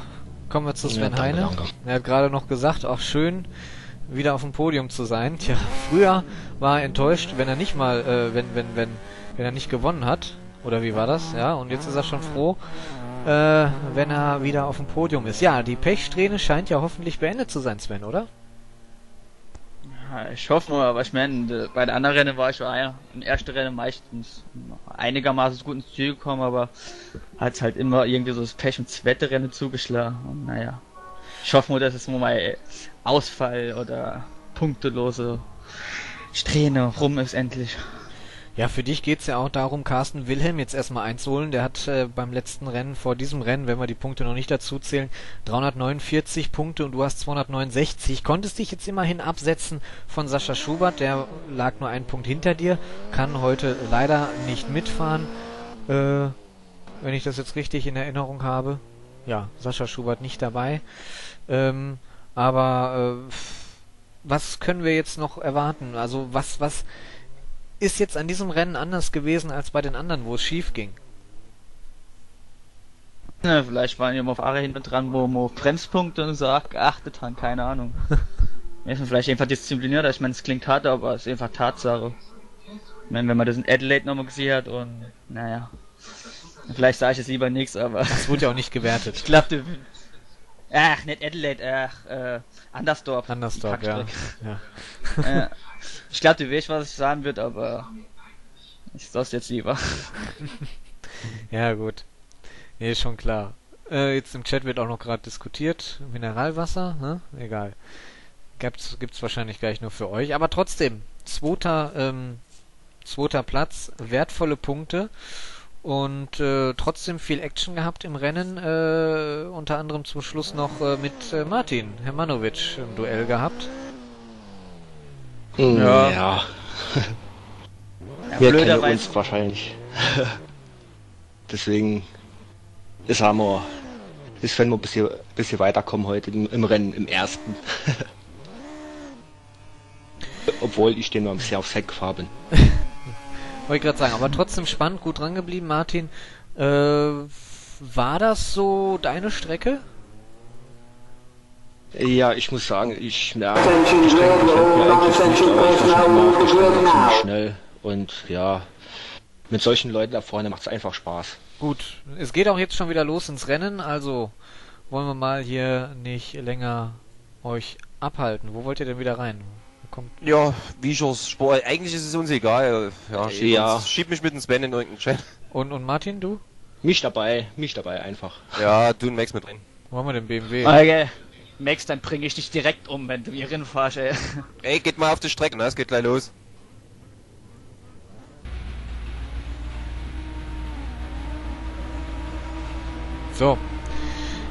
kommen wir zu Sven danke, Heine. danke. Er hat gerade noch gesagt, auch schön, wieder auf dem Podium zu sein. Tja, früher war er enttäuscht, wenn er nicht mal, äh, wenn, wenn, wenn, wenn er nicht gewonnen hat. Oder wie war das? Ja, und jetzt ist er schon froh, äh, wenn er wieder auf dem Podium ist. Ja, die Pechsträhne scheint ja hoffentlich beendet zu sein, Sven, oder? Ich hoffe mal, aber ich meine, bei den anderen Rennen war ich ja im ersten Rennen meistens einigermaßen gut ins Ziel gekommen, aber hat halt immer irgendwie so das Pech im zweiten Rennen zugeschlagen. Und naja, ich hoffe nur, dass es nur mal Ausfall oder punktelose Strähne rum ist endlich. Ja, für dich geht's ja auch darum, Carsten Wilhelm jetzt erstmal einzuholen. Der hat äh, beim letzten Rennen, vor diesem Rennen, wenn wir die Punkte noch nicht dazu zählen, 349 Punkte und du hast 269. Konntest dich jetzt immerhin absetzen von Sascha Schubert, der lag nur einen Punkt hinter dir, kann heute leider nicht mitfahren, äh, wenn ich das jetzt richtig in Erinnerung habe. Ja, Sascha Schubert nicht dabei. Ähm, aber äh, was können wir jetzt noch erwarten? Also was, was ist jetzt an diesem Rennen anders gewesen als bei den anderen, wo es schief ging? Ja, vielleicht waren ja mal Fahrer hinten dran, wo man auf Bremspunkte und so geachtet haben, keine Ahnung. Ist man vielleicht einfach disziplinierter, ich meine, es klingt hart, aber es ist einfach Tatsache. Ich meine, wenn man das in Adelaide nochmal gesehen hat und, naja. Vielleicht sage ich jetzt lieber nichts, aber Es wurde ja auch nicht ich gewertet. glaube, du. Ach, nicht Adelaide, ach, äh, Andersdorf. Andersdorf, Die ja. Ja. Äh, ich glaube, du weißt, was ich sagen wird, aber ich sag's jetzt lieber. Ja, gut. Nee, ist schon klar. Äh, jetzt im Chat wird auch noch gerade diskutiert. Mineralwasser, ne? Egal. Gibt's, gibt's wahrscheinlich gleich nur für euch. Aber trotzdem, zweiter, ähm, zweiter Platz, wertvolle Punkte und äh, trotzdem viel Action gehabt im Rennen. Äh, unter anderem zum Schluss noch äh, mit äh, Martin Hermanovic im Duell gehabt. Hm, Ja. Ja. Keine blöderweise- uns wahrscheinlich. Deswegen ist haben wir, ist wenn wir ein bisschen, bisschen weiterkommen heute im, im Rennen, im ersten. Obwohl ich den noch sehr aufs Heck gefahren bin. Wollte ich gerade sagen, aber trotzdem spannend, gut dran geblieben, Martin. Äh, war das so deine Strecke? Ja, ich muss sagen, ich merke, die Strecke gefällt mir eigentlich nicht, aber ich leave die Strecke ziemlich schnell und ja, mit solchen Leuten da vorne macht es einfach Spaß. Gut, es geht auch jetzt schon wieder los ins Rennen, also wollen wir mal hier nicht länger euch abhalten. Wo wollt ihr denn wieder rein? Kommt Ja, wie schon Sport. Eigentlich ist es uns egal. Ja, schieb, Ja. Uns, schieb mich mit ins Sven in irgendeinen Chat. und, und Martin, du? Mich dabei, mich dabei einfach. Ja, du und Max mit drin. Wo haben wir den BMW? Okay. Max, dann bringe ich dich direkt um, wenn du hier rinfahrst, ey. Ey, geht mal auf die Strecke, ne? Es geht gleich los. So.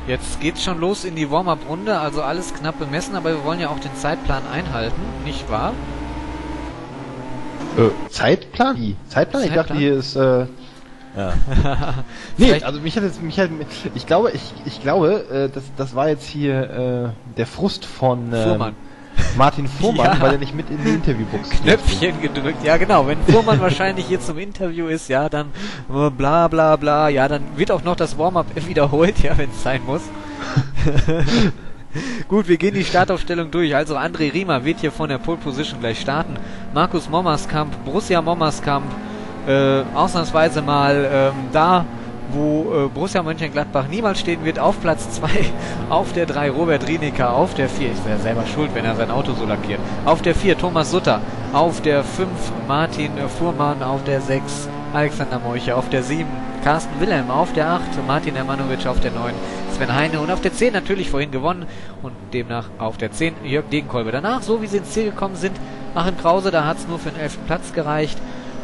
Jetzt geht's schon los in die Warm-Up-Runde, also alles knapp bemessen, aber wir wollen ja auch den Zeitplan einhalten, nicht wahr? Äh, Zeitplan? Wie? Zeitplan? Ich dachte Zeitplan? hier ist, äh, ja. nee, also mich hat jetzt, mich hat, ich glaube, ich, ich glaube, äh, das, das war jetzt hier, äh, der Frust von, ähm, Fuhrmann. Martin Fuhrmann, Ja. weil er nicht mit in die Interviewbox. Knöpfchen gedrückt. Ja, genau. Wenn Fuhrmann wahrscheinlich hier zum Interview ist, ja, dann äh, bla bla bla. Ja, dann wird auch noch das Warm-up wiederholt, ja, wenn es sein muss. Gut, wir gehen die Startaufstellung durch. Also André Riemer wird hier von der Pole Position gleich starten. Markus Mommerskamp, Borussia Mommerskamp, äh, ausnahmsweise mal ähm, da, wo äh, Borussia Mönchengladbach niemals stehen wird, auf Platz 2, auf der 3 Robert Rienecker, auf der 4, ist er selber schuld, wenn er sein Auto so lackiert, auf der 4 Thomas Sutter, auf der 5 Martin Fuhrmann, auf der 6 Alexander Meuche, auf der 7 Carsten Wilhelm, auf der 8 Martin Ermanovic, auf der 9 Sven Heine und auf der 10 natürlich vorhin gewonnen und demnach auf der 10 Jörg Degenkolbe. Danach, so wie sie ins Ziel gekommen sind, Achim Krause, da hat es nur für den 11. Platz gereicht.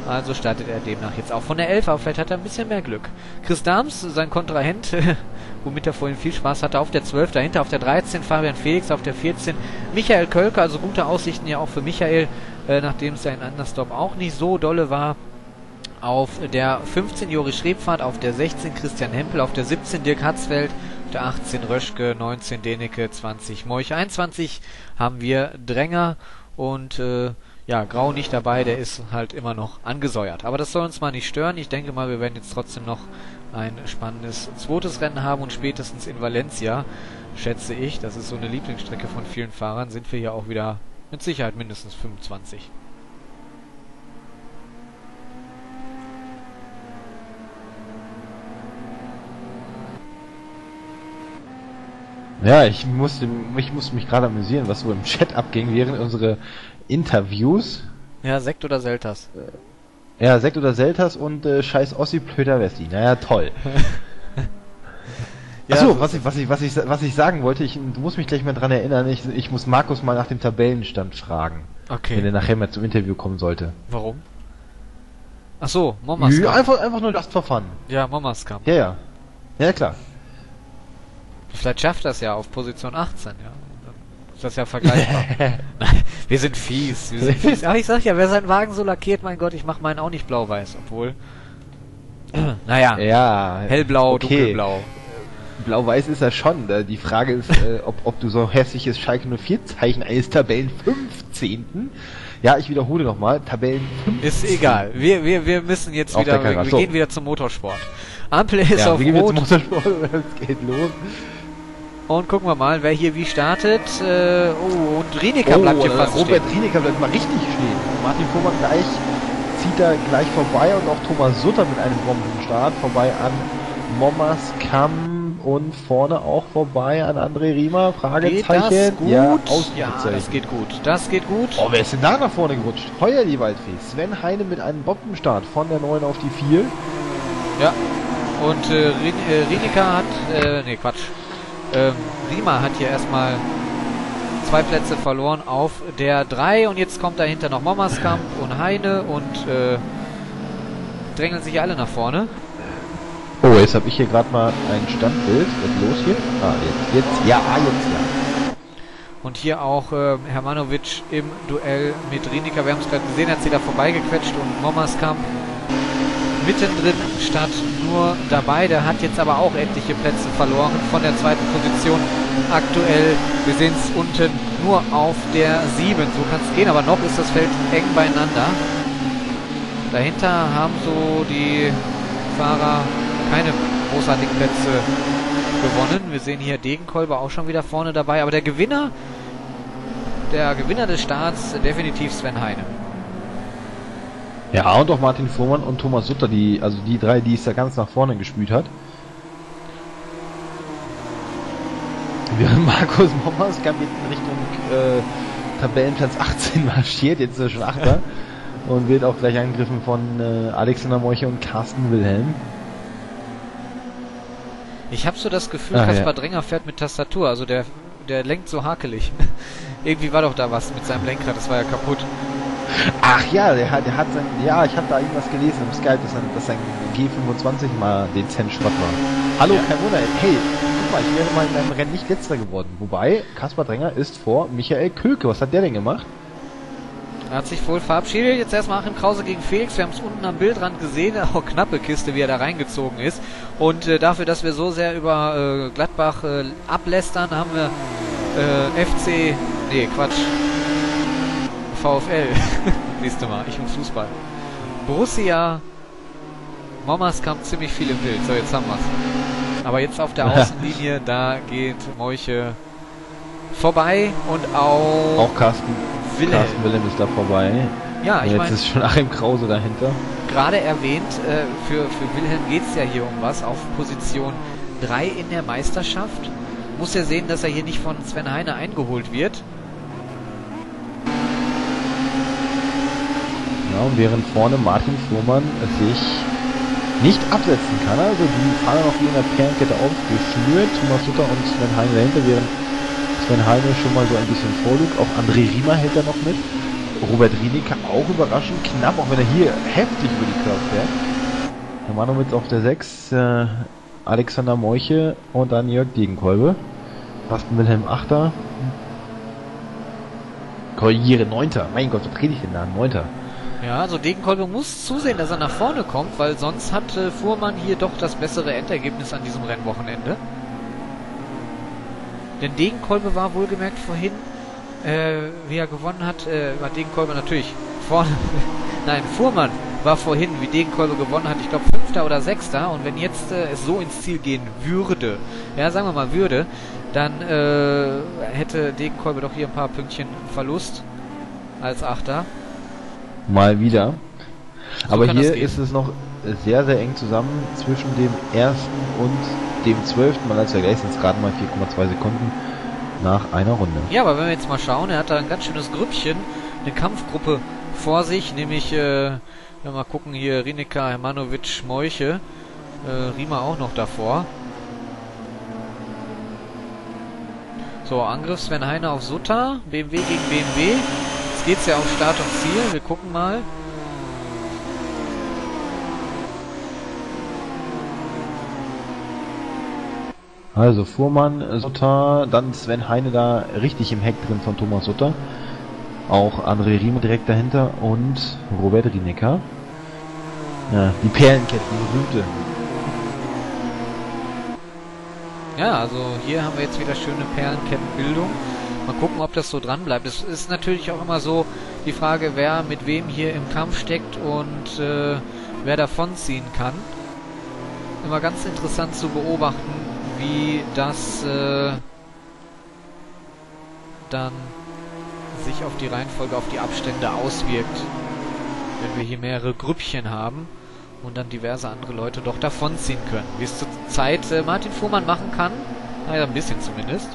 Also startet er demnach jetzt auch von der 11, aber vielleicht hat er ein bisschen mehr Glück. Chris Dahms, sein Kontrahent, womit er vorhin viel Spaß hatte, auf der 12, dahinter auf der 13 Fabian Felix, auf der 14 Michael Kölker, also gute Aussichten ja auch für Michael, äh, nachdem es ja in Understop auch nicht so dolle war. Auf der 15 Jori Schrebfahrt, auf der 16 Christian Hempel, auf der 17 Dirk Hatzfeld, auf der 18 Röschke, 19 Denecke, 20 Moich, 21 haben wir Dränger und äh, ja, Grau nicht dabei, der ist halt immer noch angesäuert. Aber das soll uns mal nicht stören. Ich denke mal, wir werden jetzt trotzdem noch ein spannendes zweites Rennen haben und spätestens in Valencia, schätze ich, das ist so eine Lieblingsstrecke von vielen Fahrern, sind wir hier auch wieder mit Sicherheit mindestens 25. Ja, ich musste, ich musste mich gerade amüsieren, was so im Chat abging während unsere Interviews. Ja, Sekt oder Seltas? Ja, Sekt oder Seltas und äh, scheiß Ossi Plöter Westi. Naja, toll. Ja, Achso, so was ich, was, ich, was, ich, was ich sagen wollte, ich, du musst mich gleich mal dran erinnern, ich, ich muss Markus mal nach dem Tabellenstand fragen, wenn er Okay. nachher mal zum Interview kommen sollte. Warum? Ach so, Nö, einfach, einfach nur Last for Fun. Ja, Mommaskamp. Ja, ja. Ja, klar. Vielleicht schafft das ja auf Position 18, ja. Ist das ja vergleichbar. Nein, wir sind fies, wir sind fies. Aber ich sag ja, wer seinen Wagen so lackiert, mein Gott, ich mach meinen auch nicht blau-weiß, obwohl. naja, Ja. hellblau, okay. dunkelblau. Blau-Weiß ist er schon. Da Die Frage ist, äh, ob, ob du so hässliches Schalke 04 Zeichen eines Tabellen 15. Ja, ich wiederhole nochmal, Tabellen 15. Ist egal. Wir, wir, wir müssen jetzt Auf wieder, der wir, wir so. gehen wieder zum Motorsport. Ampel ist Ja, auf wie gehen wir zum Rot Motorsport? Es geht los. Und gucken wir mal, wer hier wie startet. Äh, oh, und Rienecker bleibt hier äh, fast Robert stehen. Rienecker bleibt mal richtig stehen. Martin Fuhrmann gleich zieht er gleich vorbei und auch Thomas Sutter mit einem Bombenstart vorbei an Mommers Kamm und vorne auch vorbei an André Riemer. Geht Fragezeichen. das gut? Ja, Ja, das geht gut. Das geht gut. Oh, wer ist denn da nach vorne gerutscht? Heuer die Waldfee. Sven Heine mit einem Bombenstart von der 9 auf die 4. Ja. Und äh, äh, Rienecker hat, äh, nee, Quatsch. Ähm, Riemer hat hier erstmal zwei Plätze verloren auf der 3 und jetzt kommt dahinter noch Mommerskamp und Heine und äh, drängeln sich alle nach vorne. Oh, jetzt habe ich hier gerade mal ein Standbild. Was los hier? Ah, jetzt, jetzt, ja, ah, jetzt, ja. Und hier auch äh, Hermanovic im Duell mit Rienecker. Wir haben es gerade gesehen, hat sie da vorbeigequetscht und Mommerskamp mittendrin statt nur dabei. Der hat jetzt aber auch etliche Plätze verloren von der zweiten Position. Aktuell, wir sehen es unten nur auf der 7. So kann es gehen, aber noch ist das Feld eng beieinander. Dahinter haben so die Fahrer keine großartigen Plätze gewonnen. Wir sehen hier Degenkolber auch schon wieder vorne dabei. Aber der Gewinner, der Gewinner des Starts, definitiv Sven Heine. Ja, und auch Martin Fuhrmann und Thomas Sutter, die, also die drei, die es da ganz nach vorne gespült hat. Während Markus Mommerskamp jetzt in Richtung äh, Tabellenplatz 18 marschiert, jetzt ist er schon Achter und wird auch gleich angegriffen von äh, Alexander Morche und Carsten Wilhelm. Ich habe so das Gefühl, Ah, Kaspar ja. Dränger fährt mit Tastatur. Also der, der lenkt so hakelig. Irgendwie war doch da was mit seinem Lenkrad, das war ja kaputt. Ach ja, der hat, der hat sein, ja, ich habe da irgendwas gelesen im Skype, dass, sein- dass sein G25 mal dezent Schrott war. Hallo, kein Wunder. Hey, guck mal, ich wäre mal in einem Rennen nicht letzter geworden. Wobei, Kaspar Dränger ist vor Michael Köke. Was hat der denn gemacht? Er hat sich wohl verabschiedet. Jetzt erstmal Achim Krause gegen Felix. Wir haben es unten am Bildrand gesehen. Auch knappe Kiste, wie er da reingezogen ist. Und äh, dafür, dass wir so sehr über äh, Gladbach äh, ablästern, haben wir äh, FC... Nee, Quatsch. VfL. Du mal, ich und Fußball. Borussia Mommerskamp ziemlich viel im Bild. So, jetzt haben wir's. Aber jetzt auf der Außenlinie, da geht Moiche vorbei und auch, Auch Carsten Wilhelm. Carsten Wilhelm ist da vorbei. Ja, Und ich jetzt meine, ist schon Achim Krause dahinter. gerade erwähnt, äh, für, für Wilhelm geht's ja hier um was, auf Position 3 in der Meisterschaft. Muss er sehen, dass er hier nicht von Sven Heine eingeholt wird. Ja, und während vorne Martin Fuhrmann sich nicht absetzen kann. Also die fahren noch wie in der Perlenkette aufgeschnürt. Thomas Sutter und Sven Heine dahinter, während Sven Heine schon mal so ein bisschen vorlug. Auch André Riemer hält er noch mit. Robert Rienecker auch überraschend knapp, auch wenn er hier heftig über die Curve fährt. Der Manowitz auf der 6, äh, Alexander Moiche und dann Jörg Degenkolbe. Carsten Wilhelm Achter. Korrigiere, Neunter. Mein Gott, was rede ich denn da? Neunter. Ja, also Degenkolbe muss zusehen, dass er nach vorne kommt, weil sonst hat äh, Fuhrmann hier doch das bessere Endergebnis an diesem Rennwochenende. Denn Degenkolbe war wohlgemerkt vorhin, äh, wie er gewonnen hat, äh, war Degenkolbe natürlich vorne. Nein, Fuhrmann war vorhin, wie Degenkolbe gewonnen hat, ich glaube Fünfter oder Sechster. Und wenn jetzt äh, es so ins Ziel gehen würde, ja, sagen wir mal würde, dann äh, hätte Degenkolbe doch hier ein paar Pünktchen Verlust als Achter. Mal wieder. Aber kann das hier ist es noch sehr, sehr eng zusammen zwischen dem ersten und dem zwölften. Man als Vergleich sind es gerade mal 4,2 Sekunden nach einer Runde. Ja, aber wenn wir jetzt mal schauen, er hat da ein ganz schönes Grüppchen, eine Kampfgruppe vor sich, nämlich, äh, wenn wir mal gucken, hier Rinika, Hermanovic, Moiche, äh, Rima auch noch davor. So, Angriff Sven Heine auf Sutta, BMW gegen BMW. Jetzt geht's ja auf Start und Ziel, wir gucken mal. Also Fuhrmann, Sutter, dann Sven Heine da richtig im Heck drin von Thomas Sutter. Auch André Riemer direkt dahinter und Robert Rienecker. Ja, die Perlenkette, die berühmte. Ja, also hier haben wir jetzt wieder schöne Perlenkettenbildung. Mal gucken, ob das so dran bleibt. Es ist natürlich auch immer so die Frage, wer mit wem hier im Kampf steckt und äh, wer davonziehen kann. Immer ganz interessant zu beobachten, wie das äh, dann sich auf die Reihenfolge, auf die Abstände auswirkt, wenn wir hier mehrere Grüppchen haben und dann diverse andere Leute doch davonziehen können. Wie es zurzeit äh, Martin Fuhrmann machen kann, naja, ein bisschen zumindest.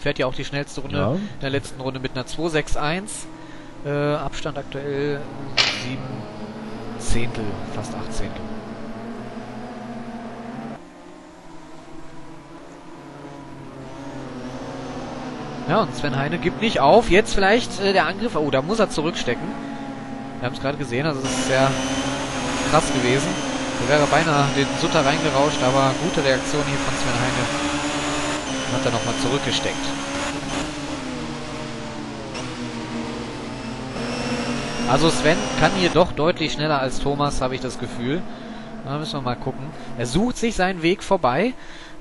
Fährt ja auch die schnellste Runde Ja. in der letzten Runde mit einer 261. Äh, Abstand aktuell 7 Zehntel, fast 8 Zehntel. Ja, und Sven Heine gibt nicht auf. Jetzt vielleicht äh, der Angriff. Oh, da muss er zurückstecken. Wir haben es gerade gesehen, also es ist sehr krass gewesen. Er wäre beinahe den Sutter reingerauscht, aber gute Reaktion hier von Sven Heine. Hat er nochmal zurückgesteckt. Also Sven kann hier doch deutlich schneller als Thomas, habe ich das Gefühl. Da müssen wir mal gucken. Er sucht sich seinen Weg vorbei.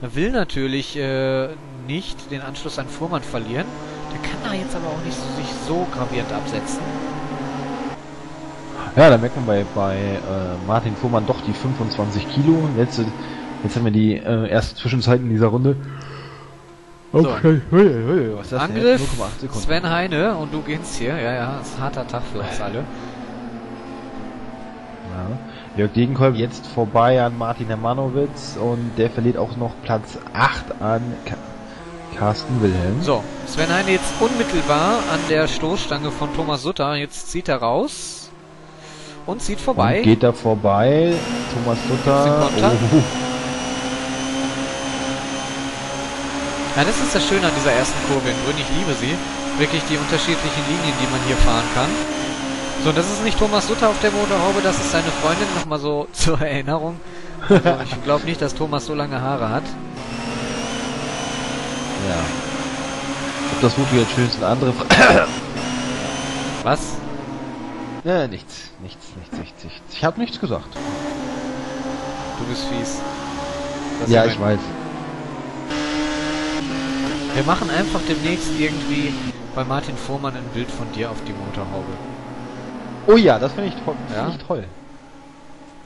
Er will natürlich äh, nicht den Anschluss an Fuhrmann verlieren. Der kann da jetzt aber auch nicht so, sich so gravierend absetzen. Ja, da merkt man bei, äh, Martin Fuhrmann doch die 25 Kilo. Letzte Jetzt haben wir die äh, erste Zwischenzeit in dieser Runde. So. Okay, hui, hui, was ist das Angriff jetzt? 0,8 Sekunden. Sven Heine und du gewinnst hier. Ja, ja, ist ein harter Tag für uns alle. Ja. Jörg Degenkolb jetzt vorbei an Martin Hermanowitz und der verliert auch noch Platz 8 an Ka Carsten Wilhelm. So, Sven Heine jetzt unmittelbar an der Stoßstange von Thomas Sutter. Jetzt zieht er raus und zieht vorbei. Und geht da vorbei. Thomas Sutter. Oh, Ja, das ist das Schöne an dieser ersten Kurve in Grün. Ich liebe sie. Wirklich die unterschiedlichen Linien, die man hier fahren kann. So, das ist nicht Thomas Sutter auf der Motorhaube, das ist seine Freundin. Nochmal so zur Erinnerung. Also, ich glaube nicht, dass Thomas so lange Haare hat. ja. Ob das Foto jetzt schön ist, eine andere Frage. Was? Ja, nichts, nichts, nichts, nichts, nichts. Ich habe nichts gesagt. Du bist fies. Das ja, ich weiß. Wir machen einfach demnächst irgendwie bei Martin Fuhrmann ein Bild von dir auf die Motorhaube. Oh ja, das finde ich, toll. Ja? Find ich toll.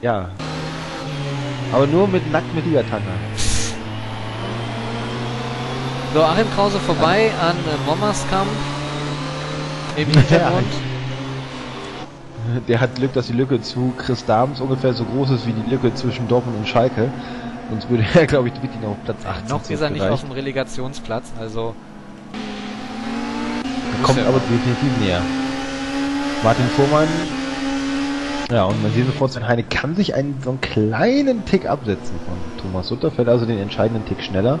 Ja. Aber nur mit nackt mit Ligatanga. So, Achim Krause vorbei an äh, Mommerskamp im Hintergrund. Der hat Glück, dass die Lücke zu Chris Dahms ungefähr so groß ist wie die Lücke zwischen Dortmund und Schalke. Sonst würde er, glaube ich, wirklich noch auf Platz 8 Noch ist er nicht auf dem Relegationsplatz, also Kommt ja aber definitiv näher. Martin Fuhrmann. Ja, und man sieht sofort, Sven Heine kann sich einen so einen kleinen Tick absetzen von Thomas Sutter, fällt also den entscheidenden Tick schneller.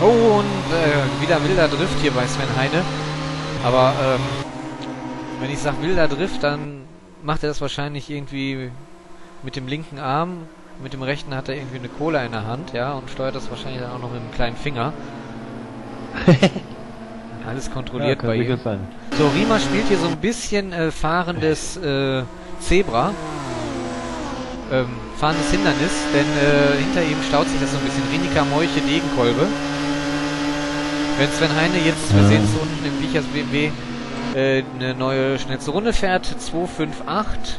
Oh, und äh, wieder wilder Drift hier bei Sven Heine. Aber ähm, wenn ich sage wilder Drift, dann macht er das wahrscheinlich irgendwie mit dem linken Arm. Mit dem rechten hat er irgendwie eine Cola in der Hand, ja, und steuert das wahrscheinlich dann auch noch mit dem kleinen Finger. Alles kontrolliert kann bei ihm. sein. So, Rima spielt hier so ein bisschen äh, fahrendes äh, Zebra. Ähm, fahrendes Hindernis, denn äh, hinter ihm staut sich das so ein bisschen. Rinika Meuche Degenkolbe. Wenn Sven Heine jetzt, wir sehen es unten im Wichers BMW, äh, eine neue schnellste Runde fährt, 258.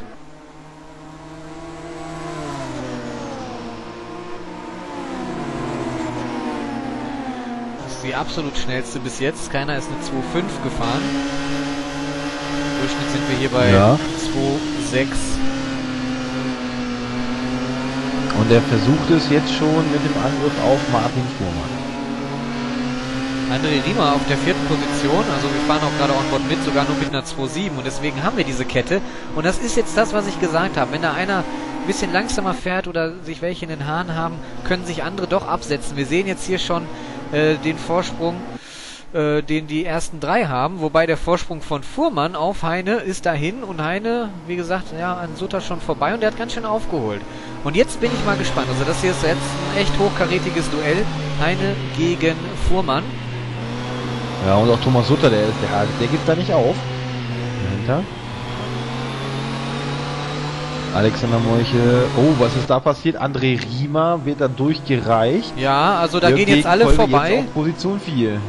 Das ist die absolut schnellste bis jetzt. Keiner ist eine 2.5 gefahren. Im Durchschnitt sind wir hier bei Ja. 2.6. Und er versucht es jetzt schon mit dem Angriff auf Martin Fuhrmann. André Riemer auf der vierten Position, also wir fahren auch gerade onboard mit, sogar nur mit einer 2.7 und deswegen haben wir diese Kette. Und das ist jetzt das, was ich gesagt habe. Wenn da einer ein bisschen langsamer fährt oder sich welche in den Haaren haben, können sich andere doch absetzen. Wir sehen jetzt hier schon äh, den Vorsprung, äh, den die ersten drei haben, wobei der Vorsprung von Fuhrmann auf Heine ist dahin und Heine, wie gesagt, ja, an Sutter schon vorbei und der hat ganz schön aufgeholt. Und jetzt bin ich mal gespannt. Also das hier ist jetzt ein echt hochkarätiges Duell. Heine gegen Fuhrmann. Ja, und auch Thomas Sutter, der ist der, der gibt da nicht auf. Dahinter. Alexander Molche. Oh, was ist da passiert? André Riemer wird da durchgereicht. Ja, also da gehen jetzt alle Degenkolbe vorbei. Jetzt auf Position 4.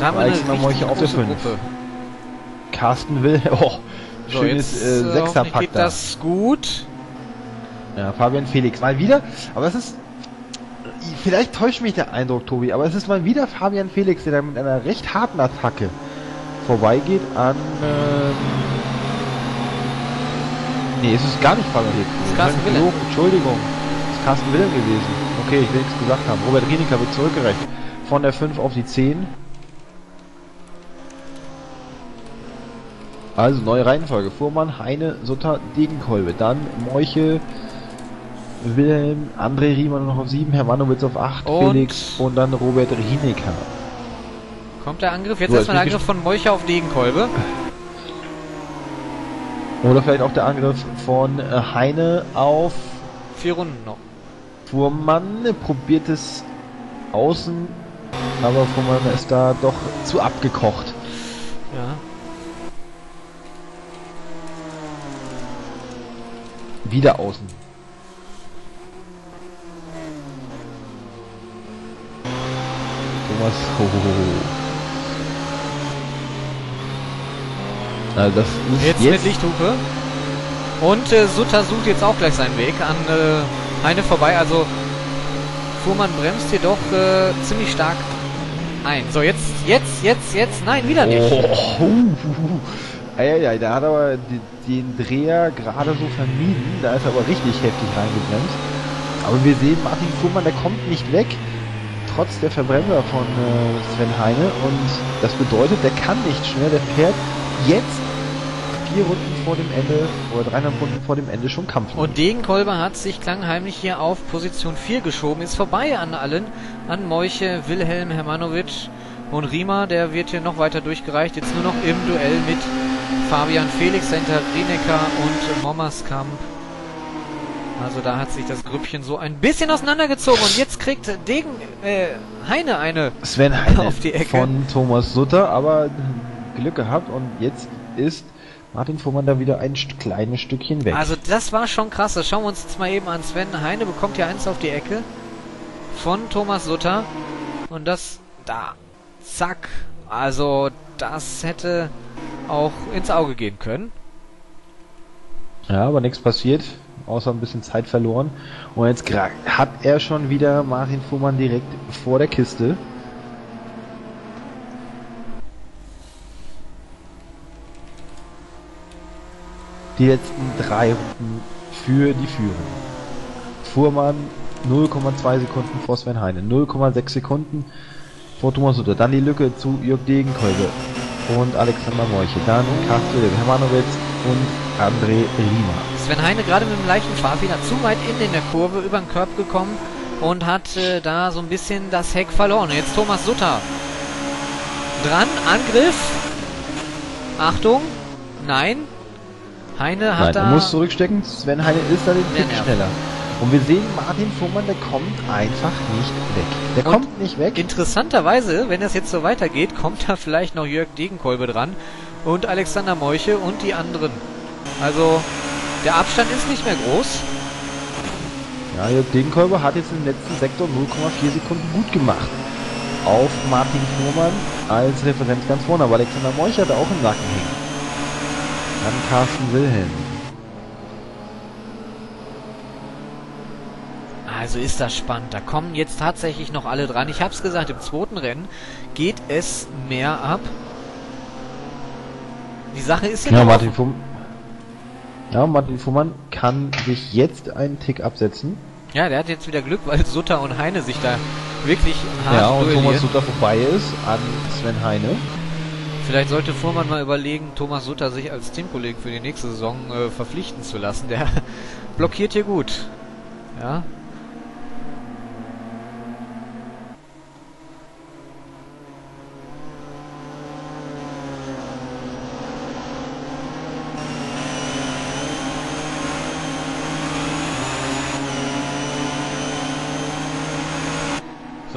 Da haben wir eine Alexander richtig Molche auf der große fünf. Gruppe. Carsten Will. Oh, So, schönes äh, äh, Sechserpack geht da. das gut. Ja, Fabian Felix. Mal wieder. Aber es ist. Vielleicht täuscht mich der Eindruck, Tobi, aber es ist mal wieder Fabian Felix, der da mit einer recht harten Attacke vorbeigeht an. Ähm, nee, es ist gar nicht Fabian Felix. ist Carsten Wilhelm. gelogen. Entschuldigung. Es ist Carsten Wilhelm gewesen. Okay, ich will nichts gesagt haben. Robert Rienecker wird zurückgereicht. Von der 5 auf die 10. Also neue Reihenfolge. Fuhrmann, Heine, Sutter, Degenkolbe. Dann Meuche, Wilhelm, André Riemann noch auf 7, Hermanowitz auf 8, Und- Felix und dann Robert Rienecker. Kommt der Angriff? Jetzt So, erstmal der Angriff von Molcher auf Degenkolbe. Oder vielleicht auch der Angriff von äh, Heine auf Vier Runden noch. Fuhrmann. Probiert es außen, aber Fuhrmann ist da doch zu abgekocht. Ja. Wieder außen. Thomas. Ho, ho, ho. Also das ist Jetzt, jetzt, mit Lichthupe. Und äh, Sutter sucht jetzt auch gleich seinen Weg an äh, Heine vorbei. Also Fuhrmann bremst hier doch äh, ziemlich stark ein. So, jetzt, jetzt, jetzt, jetzt. Nein, wieder nicht. Oh, Eieiei, da hat aber den Dreher gerade so vermieden. Da ist er aber richtig heftig reingebremst. Aber wir sehen, Martin Fuhrmann, der kommt nicht weg. Trotz der Verbremser von äh, Sven Heine. Und das bedeutet, der kann nicht schnell. Der fährt jetzt vier Runden vor dem Ende oder dreieinhalb Runden vor dem Ende schon Kampf. Und Degenkolber hat sich klangheimlich hier auf Position 4 geschoben. Ist vorbei an allen. An Moiche, Wilhelm, Hermanovic und Riemer. Der wird hier noch weiter durchgereicht. Jetzt nur noch im Duell mit Fabian Felix hinter Rinecker und Mommerskamp. Also da hat sich das Grüppchen so ein bisschen auseinandergezogen. Und jetzt kriegt Degen, äh, Heine eine Sven Heine auf die Ecke. von Thomas Sutter, aber Glück gehabt und jetzt ist Martin Fuhrmann da wieder ein st- kleines Stückchen weg. Also das war schon krass. Das schauen wir uns jetzt mal eben an. Sven Heine bekommt hier eins auf die Ecke von Thomas Sutter. Und das da. Zack. Also das hätte auch ins Auge gehen können. Ja, aber nichts passiert, außer ein bisschen Zeit verloren. Und jetzt hat er schon wieder Martin Fuhrmann direkt vor der Kiste. Die letzten drei Runden für die Führung. Fuhrmann 0,2 Sekunden vor Sven Heine, 0,6 Sekunden vor Thomas Sutter. Dann die Lücke zu Jörg Degenkolbe und Alexander Morche. Dann Karsten Wilhelm Hermanowitz und André Riemer. Sven Heine gerade mit einem leichten Fahrfehler zu weit in, in der Kurve über den Körb gekommen und hat äh, da so ein bisschen das Heck verloren. Jetzt Thomas Sutter. Dran, Angriff. Achtung. Nein. Heine hat Nein, da... er muss zurückstecken. Sven Heine ist da den Tick schneller. Und wir sehen Martin Fuhrmann, der kommt einfach nicht weg. Der Und kommt nicht weg. Interessanterweise, wenn das jetzt so weitergeht, kommt da vielleicht noch Jörg Degenkolbe dran und Alexander Meuche und die anderen. Also der Abstand ist nicht mehr groß. Ja, Jörg Degenkolbe hat jetzt im letzten Sektor 0,4 Sekunden gut gemacht. Auf Martin Fuhrmann als Referenz ganz vorne. Aber Alexander Morch hat auch im Nacken hängen. Dann Carsten Wilhelm. Also ist das spannend. Da kommen jetzt tatsächlich noch alle dran. Ich hab's gesagt, im zweiten Rennen geht es mehr ab. Die Sache ist ja, Ja, Martin. Fuhrmann. Ja, Martin Fuhrmann kann sich jetzt einen Tick absetzen. Ja, der hat jetzt wieder Glück, weil Sutter und Heine sich da wirklich hart Ja, und duellieren. Thomas Sutter vorbei ist an Sven Heine. Vielleicht sollte Fuhrmann mal überlegen, Thomas Sutter sich als Teamkollegen für die nächste Saison äh, verpflichten zu lassen. Der blockiert hier gut. Ja.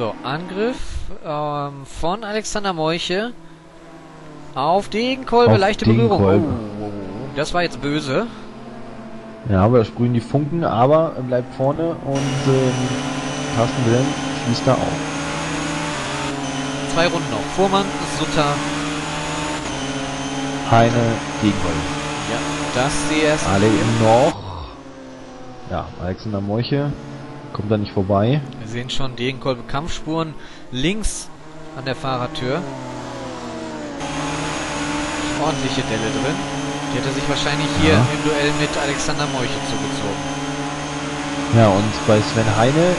So, Angriff ähm, von Alexander Meuche auf Degenkolbe, Auf leichte Degenkolbe. Berührung. Oh. Das war jetzt böse. Ja, aber da sprühen die Funken, aber er bleibt vorne und ähm, Carsten Wilhelm schließt da auf. Zwei Runden noch. Fuhrmann, Sutter. Heine Gegenholz. Ja, das die erste. Alle im noch. Ja, Alexander Morche kommt da nicht vorbei. Wir sehen schon Degenkolbe Kampfspuren links an der Fahrertür. Ordentliche Delle drin. Die er sich wahrscheinlich hier Ja. im Duell mit Alexander Meuche zugezogen. Ja, und bei Sven Heine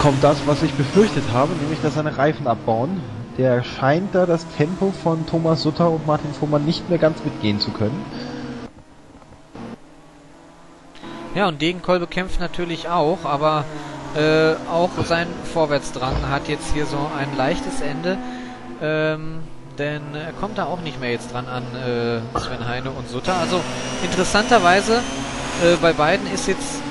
kommt das, was ich befürchtet habe, nämlich dass seine Reifen abbauen. Der scheint da das Tempo von Thomas Sutter und Martin Fuhrmann nicht mehr ganz mitgehen zu können. Ja, und Degenkolbe kämpft natürlich auch, aber äh, auch sein Vorwärtsdrang hat jetzt hier so ein leichtes Ende. Ähm, denn er kommt da auch nicht mehr jetzt dran an äh, Sven Heine und Sutter. Also interessanterweise äh, bei beiden ist jetzt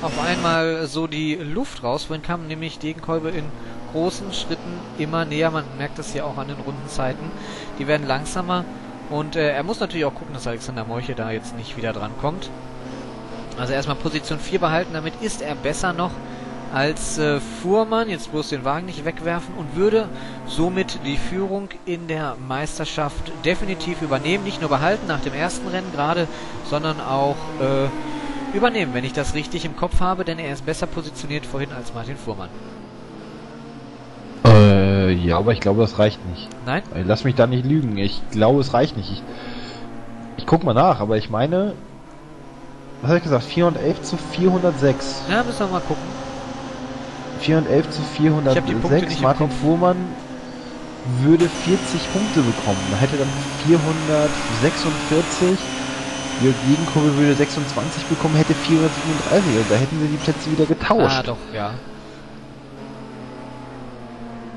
auf einmal so die Luft raus. Vorhin kam nämlich Degenkolbe in großen Schritten immer näher. Man merkt das hier auch an den Rundenzeiten. Die werden langsamer. Und äh, er muss natürlich auch gucken, dass Alexander Meuche da jetzt nicht wieder dran kommt. Also erstmal Position 4 behalten, damit ist er besser noch als äh, Fuhrmann, jetzt bloß den Wagen nicht wegwerfen und würde somit die Führung in der Meisterschaft definitiv übernehmen. Nicht nur behalten nach dem ersten Rennen gerade, sondern auch äh, übernehmen, wenn ich das richtig im Kopf habe, denn er ist besser positioniert vorhin als Martin Fuhrmann. Äh, ja, aber ich glaube, das reicht nicht. Nein? Äh, Lass mich da nicht lügen. Ich glaube, es reicht nicht. Ich, ich guck mal nach, aber ich meine, was habe ich gesagt? 411 zu 406. Ja, müssen wir mal gucken. 411 zu Ich hab die Punkte 406. nicht im Martin Kopf. Fuhrmann würde 40 Punkte bekommen. Er hätte dann 446. Jörg Gegenkurve würde 26 bekommen, hätte 437. Und da hätten sie die Plätze wieder getauscht. Ah, doch, ja.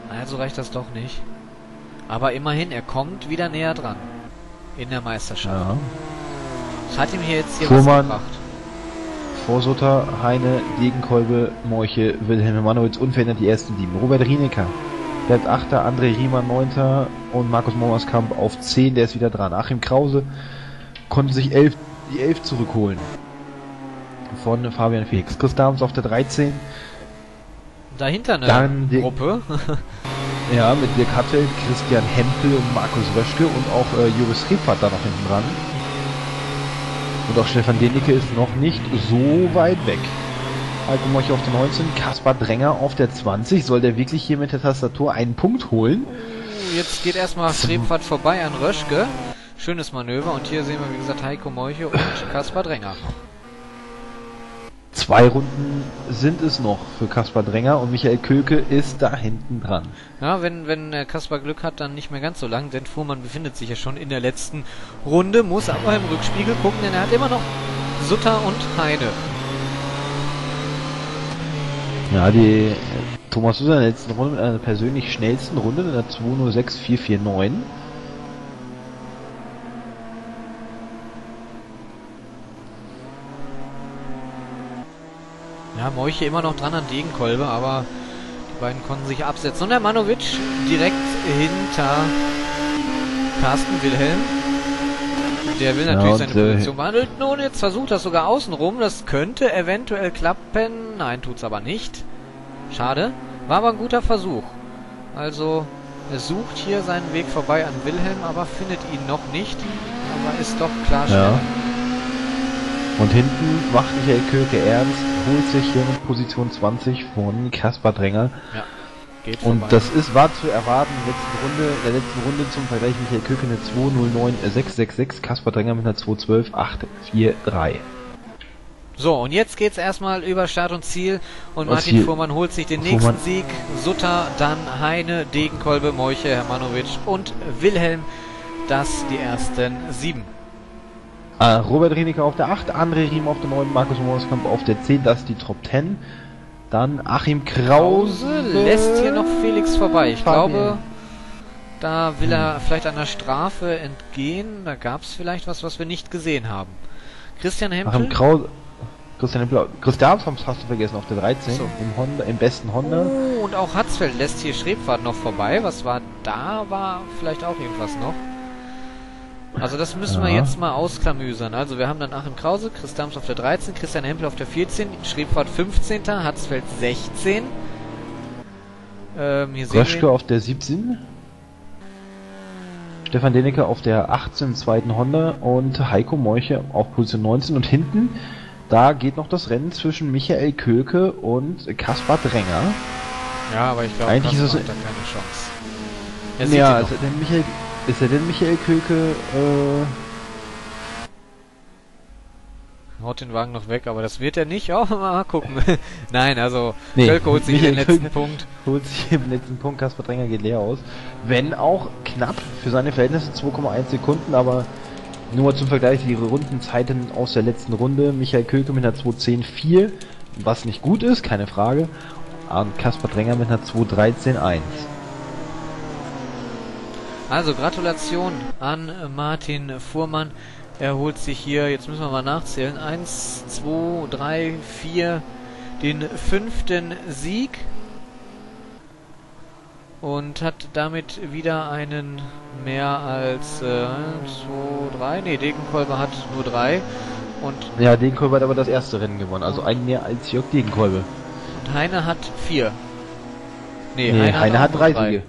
Also reicht das doch nicht. Aber immerhin, er kommt wieder näher dran. In der Meisterschaft. Ja. Das hat ihm hier jetzt hier Fuhrmann. was gebracht. Vorsutter, Heine, Degenkolbe, Morche, Wilhelm Manowitz unverändert die ersten sieben. Robert Rienecker bleibt Achter, André Riemann Neunter und Markus Mommerskamp auf 10, der ist wieder dran. Achim Krause konnte sich elf, die 11 zurückholen. Von Fabian Felix. Chris Dahms auf der 13. Dahinter eine Dann die- Gruppe. Ja, mit Dirk Hattel, Christian Hempel und Markus Röschke und auch äh, Joris Rebhardt da noch hinten dran. Und auch Stefan Denecke ist noch nicht so weit weg. Heiko Moch auf der 19, Kaspar Dränger auf der 20. Soll der wirklich hier mit der Tastatur einen Punkt holen? Jetzt geht erstmal Strebfahrt vorbei an Röschke. Schönes Manöver. Und hier sehen wir, wie gesagt, Heiko Molche und Kaspar Dränger. Zwei Runden sind es noch für Kaspar Dränger und Michael Köke ist da hinten dran. Ja, wenn, wenn äh, Kaspar Glück hat, dann nicht mehr ganz so lang, denn Fuhrmann befindet sich ja schon in der letzten Runde, muss aber im Rückspiegel gucken, denn er hat immer noch Sutter und Heine. Ja, die äh, Thomas Sutter in der letzten Runde mit einer persönlich schnellsten Runde in der 206.449. Ja, Moiche immer noch dran an Degenkolbe, aber die beiden konnten sich absetzen. Und der Manovic direkt hinter Carsten Wilhelm. Der will Ja, natürlich und, seine äh, Position behandeln. Und jetzt versucht das sogar außenrum. Das könnte eventuell klappen. Nein, tut's aber nicht. Schade. War aber ein guter Versuch. Also, er sucht hier seinen Weg vorbei an Wilhelm, aber findet ihn noch nicht. Aber ist doch klar schneller. Ja. Und hinten macht Michael Köke ernst, holt sich hier mit Position 20 von Kaspar Dränger. Geht Und vorbei. das ist, war zu erwarten, letzte Runde, in der letzten Runde zum Vergleich Michael Köke eine 209666, Kaspar Dränger mit einer 212843. So, und jetzt geht's erstmal über Start und Ziel und Martin. Fuhrmann holt sich den Fuhrmann. nächsten Sieg. Sutter, dann Heine, Degenkolbe, Moiche, Hermanovic und Wilhelm. Das die ersten sieben. Äh, Robert Rienecker auf der 8, André Riem auf der 9, Markus Mooskamp auf der 10, das ist die Top 10. Dann Achim Krause. Krause lässt hier noch Felix vorbei. Ich Fabian. glaube, da will er vielleicht einer Strafe entgehen. Da gab's vielleicht was, was wir nicht gesehen haben. Christian Achim Hempel. Krause. Christian Hempel. Chris Dahms hast du vergessen auf der 13, So. im Honda, im besten Honda. Oh, und auch Hatzfeld lässt hier Schrebfahrt noch vorbei. Was war da? War vielleicht auch irgendwas noch. Also das müssen wir Ja. jetzt mal ausklamüsern. Also wir haben dann Achim Krause, Chris Dams auf der 13, Christian Hempel auf der 14, Schrebfahrt 15, Hatzfeld 16. Ähm, hier Röschke wir, auf der 17. Stefan Denecke auf der 18 zweiten Honda und Heiko Moiche auf Position 19 und hinten da geht noch das Rennen zwischen Michael Köke und Kaspar Dränger. ja, aber ich glaube, Eigentlich das ist es- keine Chance. Ja, ihn ist noch. er denn Michael, ist er denn Michael Köke äh, Haut den Wagen noch weg, aber das wird er nicht. Oh, mal gucken. Nein, also Nee, Kölke holt sich den Michael letzten Köke- Punkt. holt sich im letzten Punkt, Kaspar Dränger geht leer aus. Wenn auch knapp für seine Verhältnisse 2,1 Sekunden, aber nur mal zum Vergleich die Rundenzeiten aus der letzten Runde. Michael Köke mit einer 2.10.4, was nicht gut ist, keine Frage. Und Kaspar Dränger mit einer 2.13.1. Also Gratulation an Martin Fuhrmann. Er holt sich hier, jetzt müssen wir mal nachzählen, 1, 2, 3, 4, den fünften Sieg. Und hat damit wieder einen mehr als 1, 2, 3. Ne, Degenkolbe hat nur 3. Und Ja, Degenkolbe hat aber das erste Rennen gewonnen, also ein mehr als Jörg Degenkolbe. und Heine hat vier. Nee, Nee, Heine, hat auch drei Siege.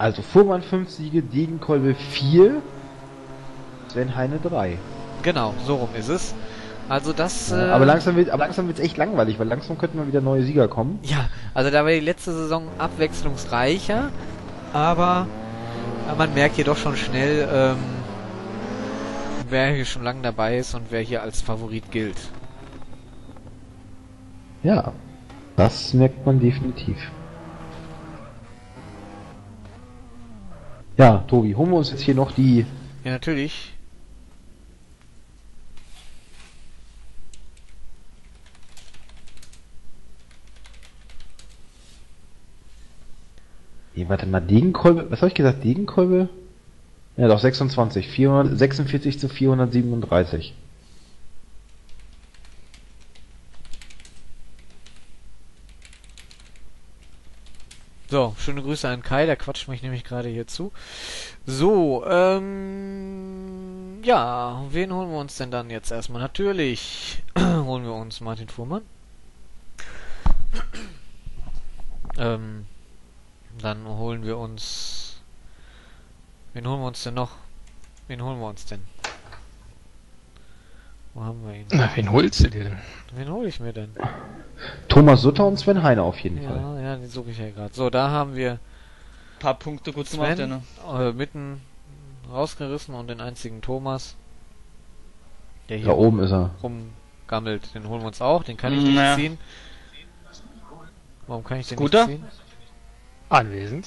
Also Fuhrmann 5 Siege, Degenkolbe 4, Sven Heine 3. Genau, so rum ist es. Also das. Ja, äh, aber langsam wird aber langsam wird's echt langweilig, weil langsam könnten mal wieder neue Sieger kommen. Ja, also da war die letzte Saison abwechslungsreicher, aber man merkt hier doch schon schnell, ähm, wer hier schon lange dabei ist und wer hier als Favorit gilt. Ja, das merkt man definitiv. Ja, Tobi, holen wir uns jetzt hier noch die Ja, natürlich. Nee, warte mal, Degenkolbe, was habe ich gesagt, Degenkolbe? Ja, doch, 26, 446 zu 437. So, schöne Grüße an Kai, der quatscht mich nämlich gerade hier zu. So, ähm, ja, wen holen wir uns denn dann jetzt erstmal? Natürlich holen wir uns Martin Fuhrmann. ähm, dann holen wir uns, wen holen wir uns denn noch? Wen holen wir uns denn? Wo haben wir ihn? Na, wen holst du dir denn? Wen hole ich mir denn? Thomas Sutter und Sven Heine auf jeden Fall. Ja, ja, den suche ich ja gerade. So, da haben wir paar Punkte gut gemacht, ja, Sven ne? äh, mitten rausgerissen und den einzigen Thomas, der hier Da oben ist er. rumgammelt. Den holen wir uns auch. Den kann ich nicht Naja. ziehen. Warum kann ich den Scooter? nicht ziehen? Anwesend.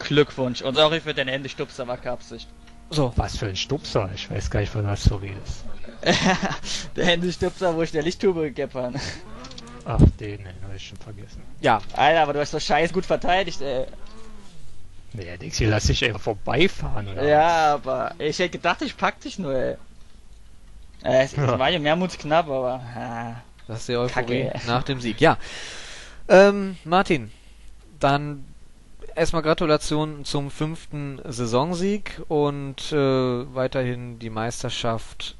Glückwunsch. Und sorry für den Ende Stupser war Absicht. So, Was für ein Stupser. Ich weiß gar nicht, von was du redest. der Ende Stupser, wo ich der Lichttube gegeben habe. Ach, den, den habe ich schon vergessen. ja, Alter, aber du hast doch scheiß gut verteidigt, ey. Nee, denkst du, lass dich einfach vorbeifahren, oder? Ja, aber ich hätte gedacht, ich pack dich nur, ey. Äh, es, Ja. war ja mehrmuts knapp, aber. Ah. das ist die Euphorie Kacke. nach dem Sieg. Ja. Ähm, Martin, dann erstmal Gratulation zum fünften Saisonsieg und äh, weiterhin die Meisterschaft,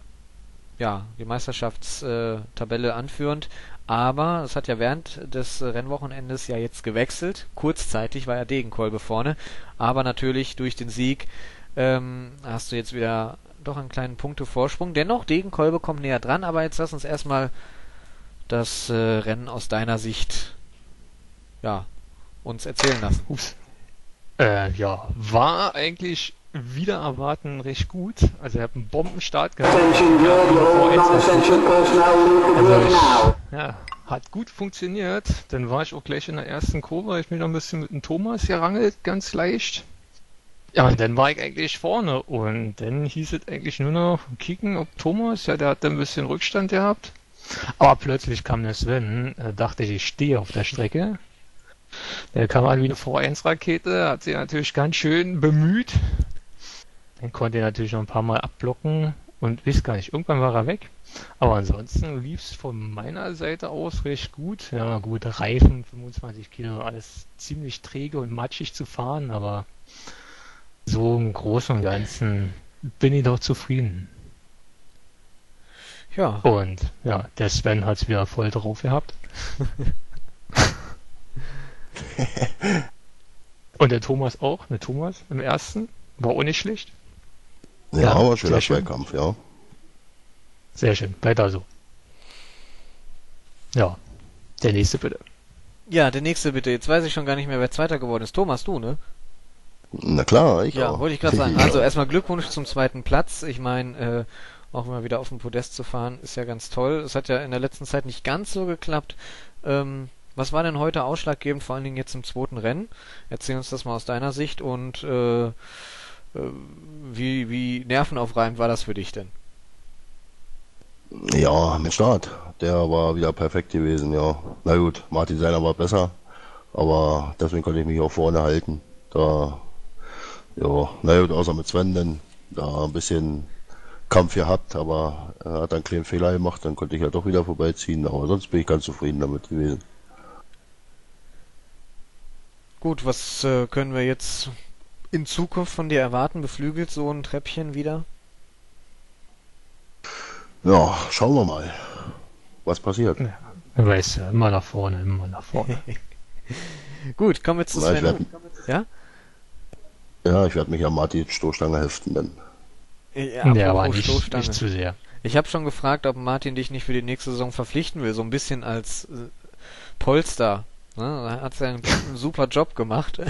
ja, die Meisterschaftstabelle äh, anführend. Aber es hat ja während des Rennwochenendes ja jetzt gewechselt. Kurzzeitig war ja Degenkolbe vorne. Aber natürlich durch den Sieg ähm, hast du jetzt wieder doch einen kleinen Punktevorsprung. Dennoch, Degenkolbe kommt näher dran. Aber jetzt lass uns erstmal das äh, Rennen aus deiner Sicht ja, uns erzählen lassen. Ups. Äh, ja, war eigentlich wieder erwarten recht gut. Also, er hat einen Bombenstart gehabt. Also ich, ja, hat gut funktioniert. Dann war ich auch gleich in der ersten Kurve. Ich bin noch ein bisschen mit dem Thomas gerangelt, ganz leicht. Ja, und dann war ich eigentlich vorne. Und dann hieß es eigentlich nur noch kicken, ob Thomas, ja, der hat dann ein bisschen Rückstand gehabt. Aber plötzlich kam der Sven, äh, dachte ich, ich stehe auf der Strecke. Der kam an wie eine V1-Rakete, hat sich natürlich ganz schön bemüht. Dann konnte er natürlich noch ein paar Mal abblocken und wisst gar nicht, irgendwann war er weg. Aber ansonsten lief es von meiner Seite aus recht gut. Ja, gut, Reifen, 25 Kilo, alles ziemlich träge und matschig zu fahren, aber so im Großen und Ganzen bin ich doch zufrieden. Ja, Und ja, der Sven hat es wieder voll drauf gehabt. und der Thomas auch, der Thomas im ersten, war auch nicht schlecht. Ja, Ja, aber schöner sehr schön. Zweikampf, ja. Sehr schön, weiter so. Ja, der nächste bitte. ja, der nächste bitte. Jetzt weiß ich schon gar nicht mehr, wer Zweiter geworden ist. Thomas, du, ne? Na klar, ich Ja, auch. wollte ich gerade sagen. Also erstmal Glückwunsch zum zweiten Platz. Ich meine, äh, auch mal wieder auf dem Podest zu fahren, ist ja ganz toll. Es hat ja in der letzten Zeit nicht ganz so geklappt. Ähm, was war denn heute ausschlaggebend, vor allen Dingen jetzt im zweiten Rennen? Erzähl uns das mal aus deiner Sicht und äh, wie, wie nervenaufreibend war das für dich denn? Ja, mit Start. Der war wieder perfekt gewesen, ja. Na gut, Martin seiner war besser, aber deswegen konnte ich mich auch vorne halten. Da, ja, na gut, außer mit Sven, dann da ein bisschen Kampf gehabt, aber er hat einen kleinen Fehler gemacht, dann konnte ich ja doch wieder vorbeiziehen, aber sonst bin ich ganz zufrieden damit gewesen. Gut, was äh, können wir jetzt in Zukunft von dir erwarten? Beflügelt so ein Treppchen wieder? Ja, schauen wir mal, was passiert. Weißt du, immer nach vorne, immer nach vorne. Gut, kommen wir zu Sven. werd- Ja? Ja, ich werde mich an Martin Stoßstange heften, denn Ja, Ja, aber nicht, nicht zu sehr. Ich habe schon gefragt, ob Martin dich nicht für die nächste Saison verpflichten will, so ein bisschen als äh, Polster. Ne? Da hat er einen, einen super Job gemacht.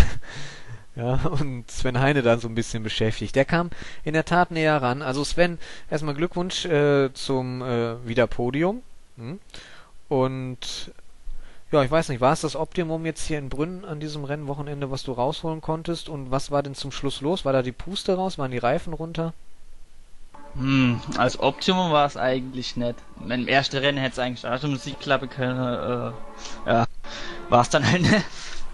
Ja, und Sven Heine dann so ein bisschen beschäftigt. Der kam in der Tat näher ran. Also Sven, erstmal Glückwunsch äh, zum äh, Wiederpodium. Hm? Und ja, ich weiß nicht, war es das Optimum jetzt hier in Brünn an diesem Rennwochenende, was du rausholen konntest? Und was war denn zum Schluss los? War da die Puste raus? Waren die Reifen runter? Hm, als Optimum war es eigentlich nicht. Im ersten Rennen hätte es eigentlich auch Sieg klappen können. Äh, ja, war es dann halt nicht.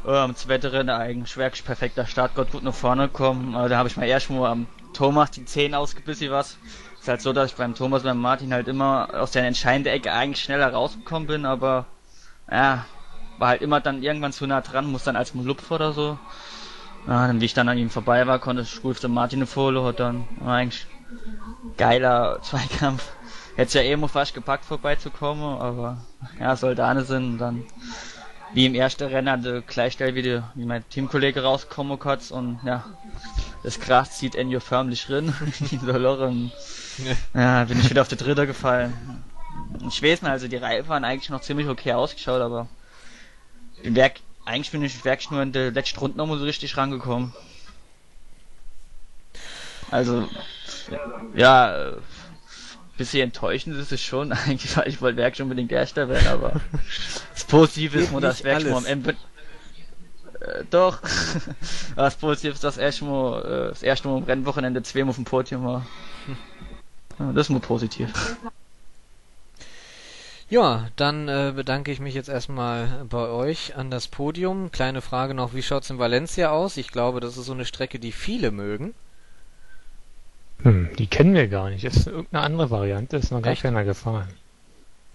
Äh, Im zweiten Rennen eigentlich wirklich perfekter Start, Gott gut nach vorne gekommen. Äh, da habe ich mal erst mal am Thomas die Zehen ausgebissen was. Ist halt so, dass ich beim Thomas beim Martin halt immer aus der entscheidenden Ecke eigentlich schneller rausgekommen bin, aber ja, war halt immer dann irgendwann zu nah dran, muss dann als Lupf oder so. Ja, dann wie ich dann an ihm vorbei war, konnte ich gut für Martin eine Folie, hat dann war eigentlich geiler Zweikampf. Hätte ja eh mal fast gepackt vorbeizukommen, aber ja, Soldane sind dann wie im ersten Rennen hatte gleich schnell wieder wie mein Teamkollege rausgekommen kurz und ja, das Gras zieht Enjo förmlich drin in der Loch und ja, bin ich wieder auf die dritte gefallen. Ich weiß nicht, also die Reifen waren eigentlich noch ziemlich okay ausgeschaut, aber im Werk, eigentlich bin ich wirklich nur in der letzten Runde noch mal so richtig rangekommen. Also, ja, bisschen enttäuschend ist es schon, eigentlich, weil ich wollte wirklich unbedingt Erster werden, aber das Positive ist nur, dass mal am. Ende äh, doch. Das Positive ist, dass erst mal, äh, das erste Mal am Rennwochenende zweimal auf dem Podium war. Ja, das ist nur positiv. Ja, dann äh, bedanke ich mich jetzt erstmal bei euch an das Podium. Kleine Frage noch, wie schaut's in Valencia aus? Ich glaube, das ist so eine Strecke, die viele mögen. Hm, die kennen wir gar nicht. Ist irgendeine andere Variante, ist noch gar Echt? keiner gefahren.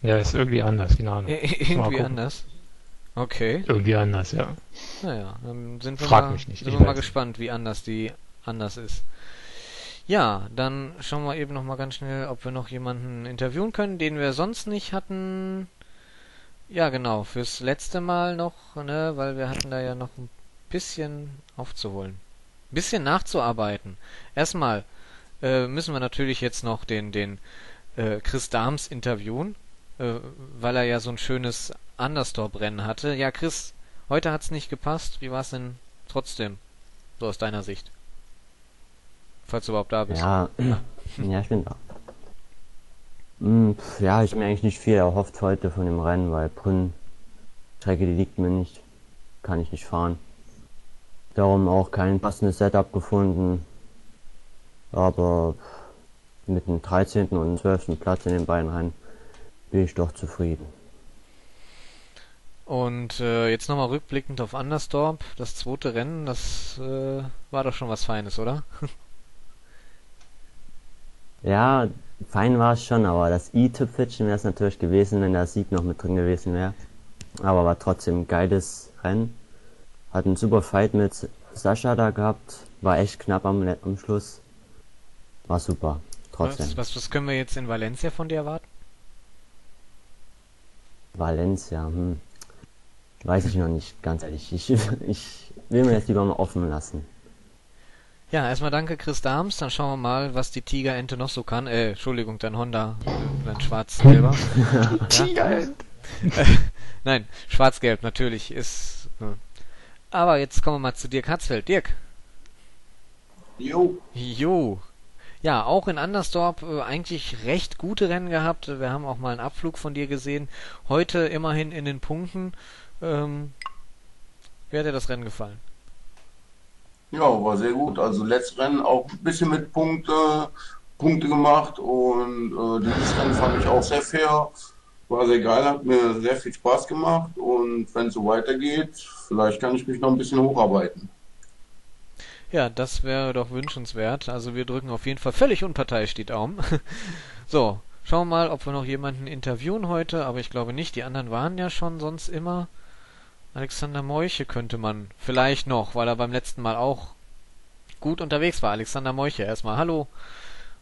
Ja, ist irgendwie anders, keine Ahnung. Irgendwie anders. Okay, Irgendwie anders, ja. naja, dann sind wir Frag mal, mich nicht, sind ich wir mal gespannt, wie anders die anders ist. Ja, dann schauen wir eben noch mal ganz schnell, ob wir noch jemanden interviewen können, den wir sonst nicht hatten. Ja, genau, fürs letzte Mal noch, ne, weil wir hatten da ja noch ein bisschen aufzuholen. Ein bisschen nachzuarbeiten. Erstmal äh, müssen wir natürlich jetzt noch den, den äh, Chris Dahms interviewen, äh, weil er ja so ein schönes Understop-Rennen hatte. Ja, Chris, heute hat's nicht gepasst. Wie war's denn trotzdem, so aus deiner Sicht? Falls du überhaupt da bist. Ja, ja, ich bin da. Hm, ja, ich mir eigentlich nicht viel erhofft heute von dem Rennen, weil Brünn, Strecke, die liegt mir nicht, kann ich nicht fahren. Darum auch kein passendes Setup gefunden. Aber mit dem 13. und 12. Platz in den beiden Rennen bin ich doch zufrieden. Und äh, jetzt nochmal rückblickend auf Andersdorp, das zweite Rennen, das äh, war doch schon was Feines, oder? Ja, fein war es schon, aber das i-Tüpfelchen wäre es natürlich gewesen, wenn der Sieg noch mit drin gewesen wäre. Aber war trotzdem ein geiles Rennen. Hat einen super Fight mit Sascha da gehabt. War echt knapp am, am Schluss. War super. Trotzdem. Was, was, was können wir jetzt in Valencia von dir erwarten? Valencia, hm. Weiß ich noch nicht, ganz ehrlich. Ich, ich will mir das lieber mal offen lassen. Ja, erstmal danke Chris Dahms, dann schauen wir mal, was die Tigerente noch so kann. Äh, Entschuldigung, dein Honda, dein schwarz-gelber. Tigerent. Nein, schwarz-gelb natürlich ist. Äh. Aber jetzt kommen wir mal zu Dirk Hatzfeld. Dirk. Jo. Jo. Ja, auch in Andersdorp äh, eigentlich recht gute Rennen gehabt. Wir haben auch mal einen Abflug von dir gesehen. Heute immerhin in den Punkten. Ähm, wie hat dir das Rennen gefallen? Ja, war sehr gut. Also letztes Rennen auch ein bisschen mit Punkte, Punkte gemacht und äh, dieses Rennen fand ich auch sehr fair. War sehr geil, hat mir sehr viel Spaß gemacht und wenn es so weitergeht, vielleicht kann ich mich noch ein bisschen hocharbeiten. Ja, das wäre doch wünschenswert. Also wir drücken auf jeden Fall völlig unparteiisch die Daumen. so, schauen wir mal, ob wir noch jemanden interviewen heute, aber ich glaube nicht. Die anderen waren ja schon sonst immer. Alexander Meuche könnte man vielleicht noch, weil er beim letzten Mal auch gut unterwegs war. Alexander Meuche erstmal. Hallo,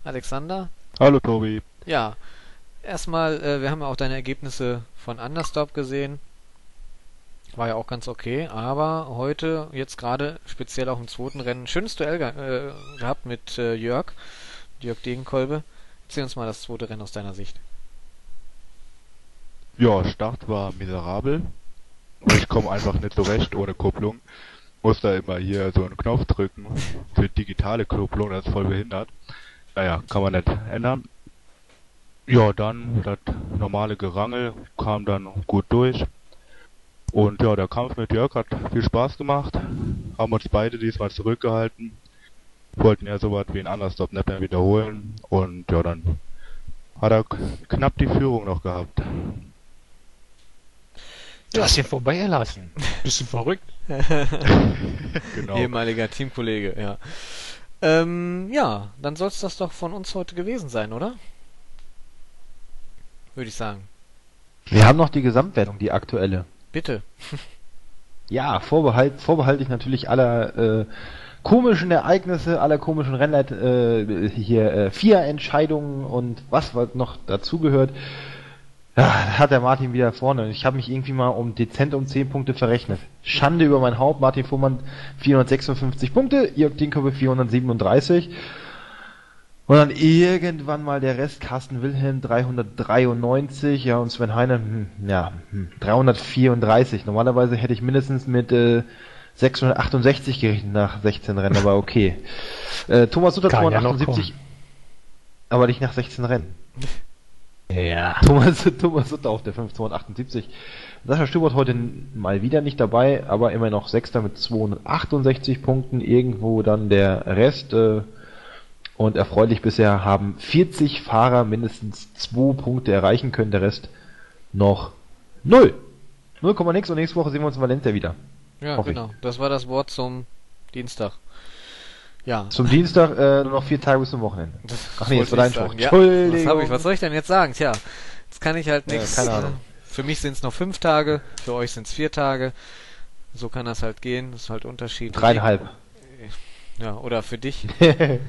Alexander. Hallo Tobi. Ja, erstmal, äh, wir haben ja auch deine Ergebnisse von Understop gesehen. War ja auch ganz okay, aber heute, jetzt gerade speziell auch im zweiten Rennen, schönes Duell ge äh, gehabt mit äh, Jörg, Jörg Degenkolbe. Erzähl uns mal das zweite Rennen aus deiner Sicht. Ja, Start war miserabel. Ich komme einfach nicht zurecht ohne Kupplung. Muss da immer hier so einen Knopf drücken für digitale Kupplung, das ist voll behindert. Naja, kann man nicht ändern. Ja, dann das normale Gerangel kam dann gut durch. Und ja, der Kampf mit Jörg hat viel Spaß gemacht. Haben uns beide diesmal zurückgehalten. Wollten ja sowas wie ein Understop nicht mehr wiederholen. Und ja, dann hat er knapp die Führung noch gehabt. Du hast ihn vorbeigelassen. Bist du verrückt? Genau. Ehemaliger Teamkollege, ja. Ähm, ja, dann soll es das doch von uns heute gewesen sein, oder? Würde ich sagen. Wir haben noch die Gesamtwertung, die aktuelle. Bitte. Ja, Vorbehalt, vorbehalte ich natürlich aller äh, komischen Ereignisse, aller komischen Rennleit, äh, hier äh, vier Entscheidungen und was, noch dazugehört. Ja, hat der Martin wieder vorne. Ich habe mich irgendwie mal um dezent um 10 Punkte verrechnet. Schande über mein Haupt. Martin Fuhrmann 456 Punkte, Jörg Dinkobe 437. Und dann irgendwann mal der Rest, Carsten Wilhelm 393, ja, und Sven Heine, hm, ja, hm, 334. Normalerweise hätte ich mindestens mit äh, 668 gerechnet nach 16 Rennen, aber okay. Äh, Thomas Sutter Kann ja noch 278, aber nicht nach 16 Rennen. Ja. Thomas, Thomas Sutter auf der 5278. Sascha Stubert heute mal wieder nicht dabei, aber immer noch Sechster mit 268 Punkten. Irgendwo dann der Rest. Äh, und erfreulich bisher haben 40 Fahrer mindestens 2 Punkte erreichen können. Der Rest noch 0. 0, nix und nächste Woche sehen wir uns in Valencia wieder. Ja, Hoffe ich. genau. Das war das Wort zum Dienstag. Ja. Zum Dienstag äh, nur noch vier Tage bis zum Wochenende. Das Ach nee, jetzt war dein ich Spruch. Ja, was habe ich? Was soll ich denn jetzt sagen? Tja, jetzt kann ich halt Ja, nichts. keine Ahnung. Für mich sind es noch fünf Tage, für euch sind es vier Tage. So kann das halt gehen. Das ist halt unterschiedlich. Dreieinhalb. Ja, oder für dich.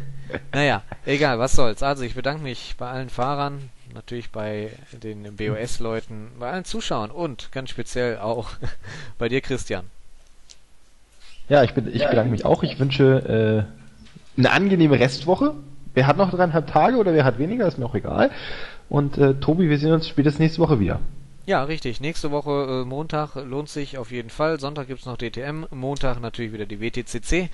naja, egal, was soll's. Also ich bedanke mich bei allen Fahrern, natürlich bei den BOS-Leuten, bei allen Zuschauern und ganz speziell auch bei dir, Christian. Ja, ich, bin, ich bedanke mich auch. Ich wünsche äh, eine angenehme Restwoche. Wer hat noch dreieinhalb Tage oder wer hat weniger, ist mir auch egal. Und äh, Tobi, wir sehen uns spätestens nächste Woche wieder. Ja, richtig. Nächste Woche äh, Montag lohnt sich auf jeden Fall. Sonntag gibt's noch DTM. Montag natürlich wieder die WTCC.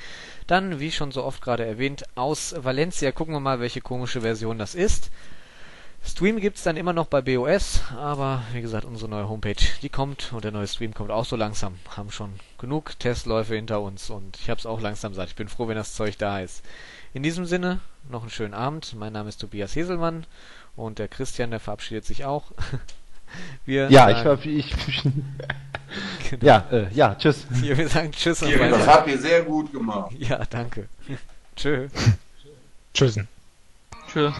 Dann, wie schon so oft gerade erwähnt, aus Valencia. Gucken wir mal, welche komische Version das ist. Stream gibt's dann immer noch bei BOS, aber wie gesagt, unsere neue Homepage, die kommt und der neue Stream kommt auch so langsam. Haben schon genug Testläufe hinter uns und ich hab's auch langsam satt. Ich bin froh, wenn das Zeug da ist. In diesem Sinne, noch einen schönen Abend. Mein Name ist Tobias Heselmann und der Christian, der verabschiedet sich auch. Wir Ja, ich sagen- verabschiede ich, Ja, äh, ja, tschüss. Ja, wir sagen Tschüss und Kevin, das habt ihr sehr gut gemacht. Ja, danke. Tschö. Tschüssen. Tschüss.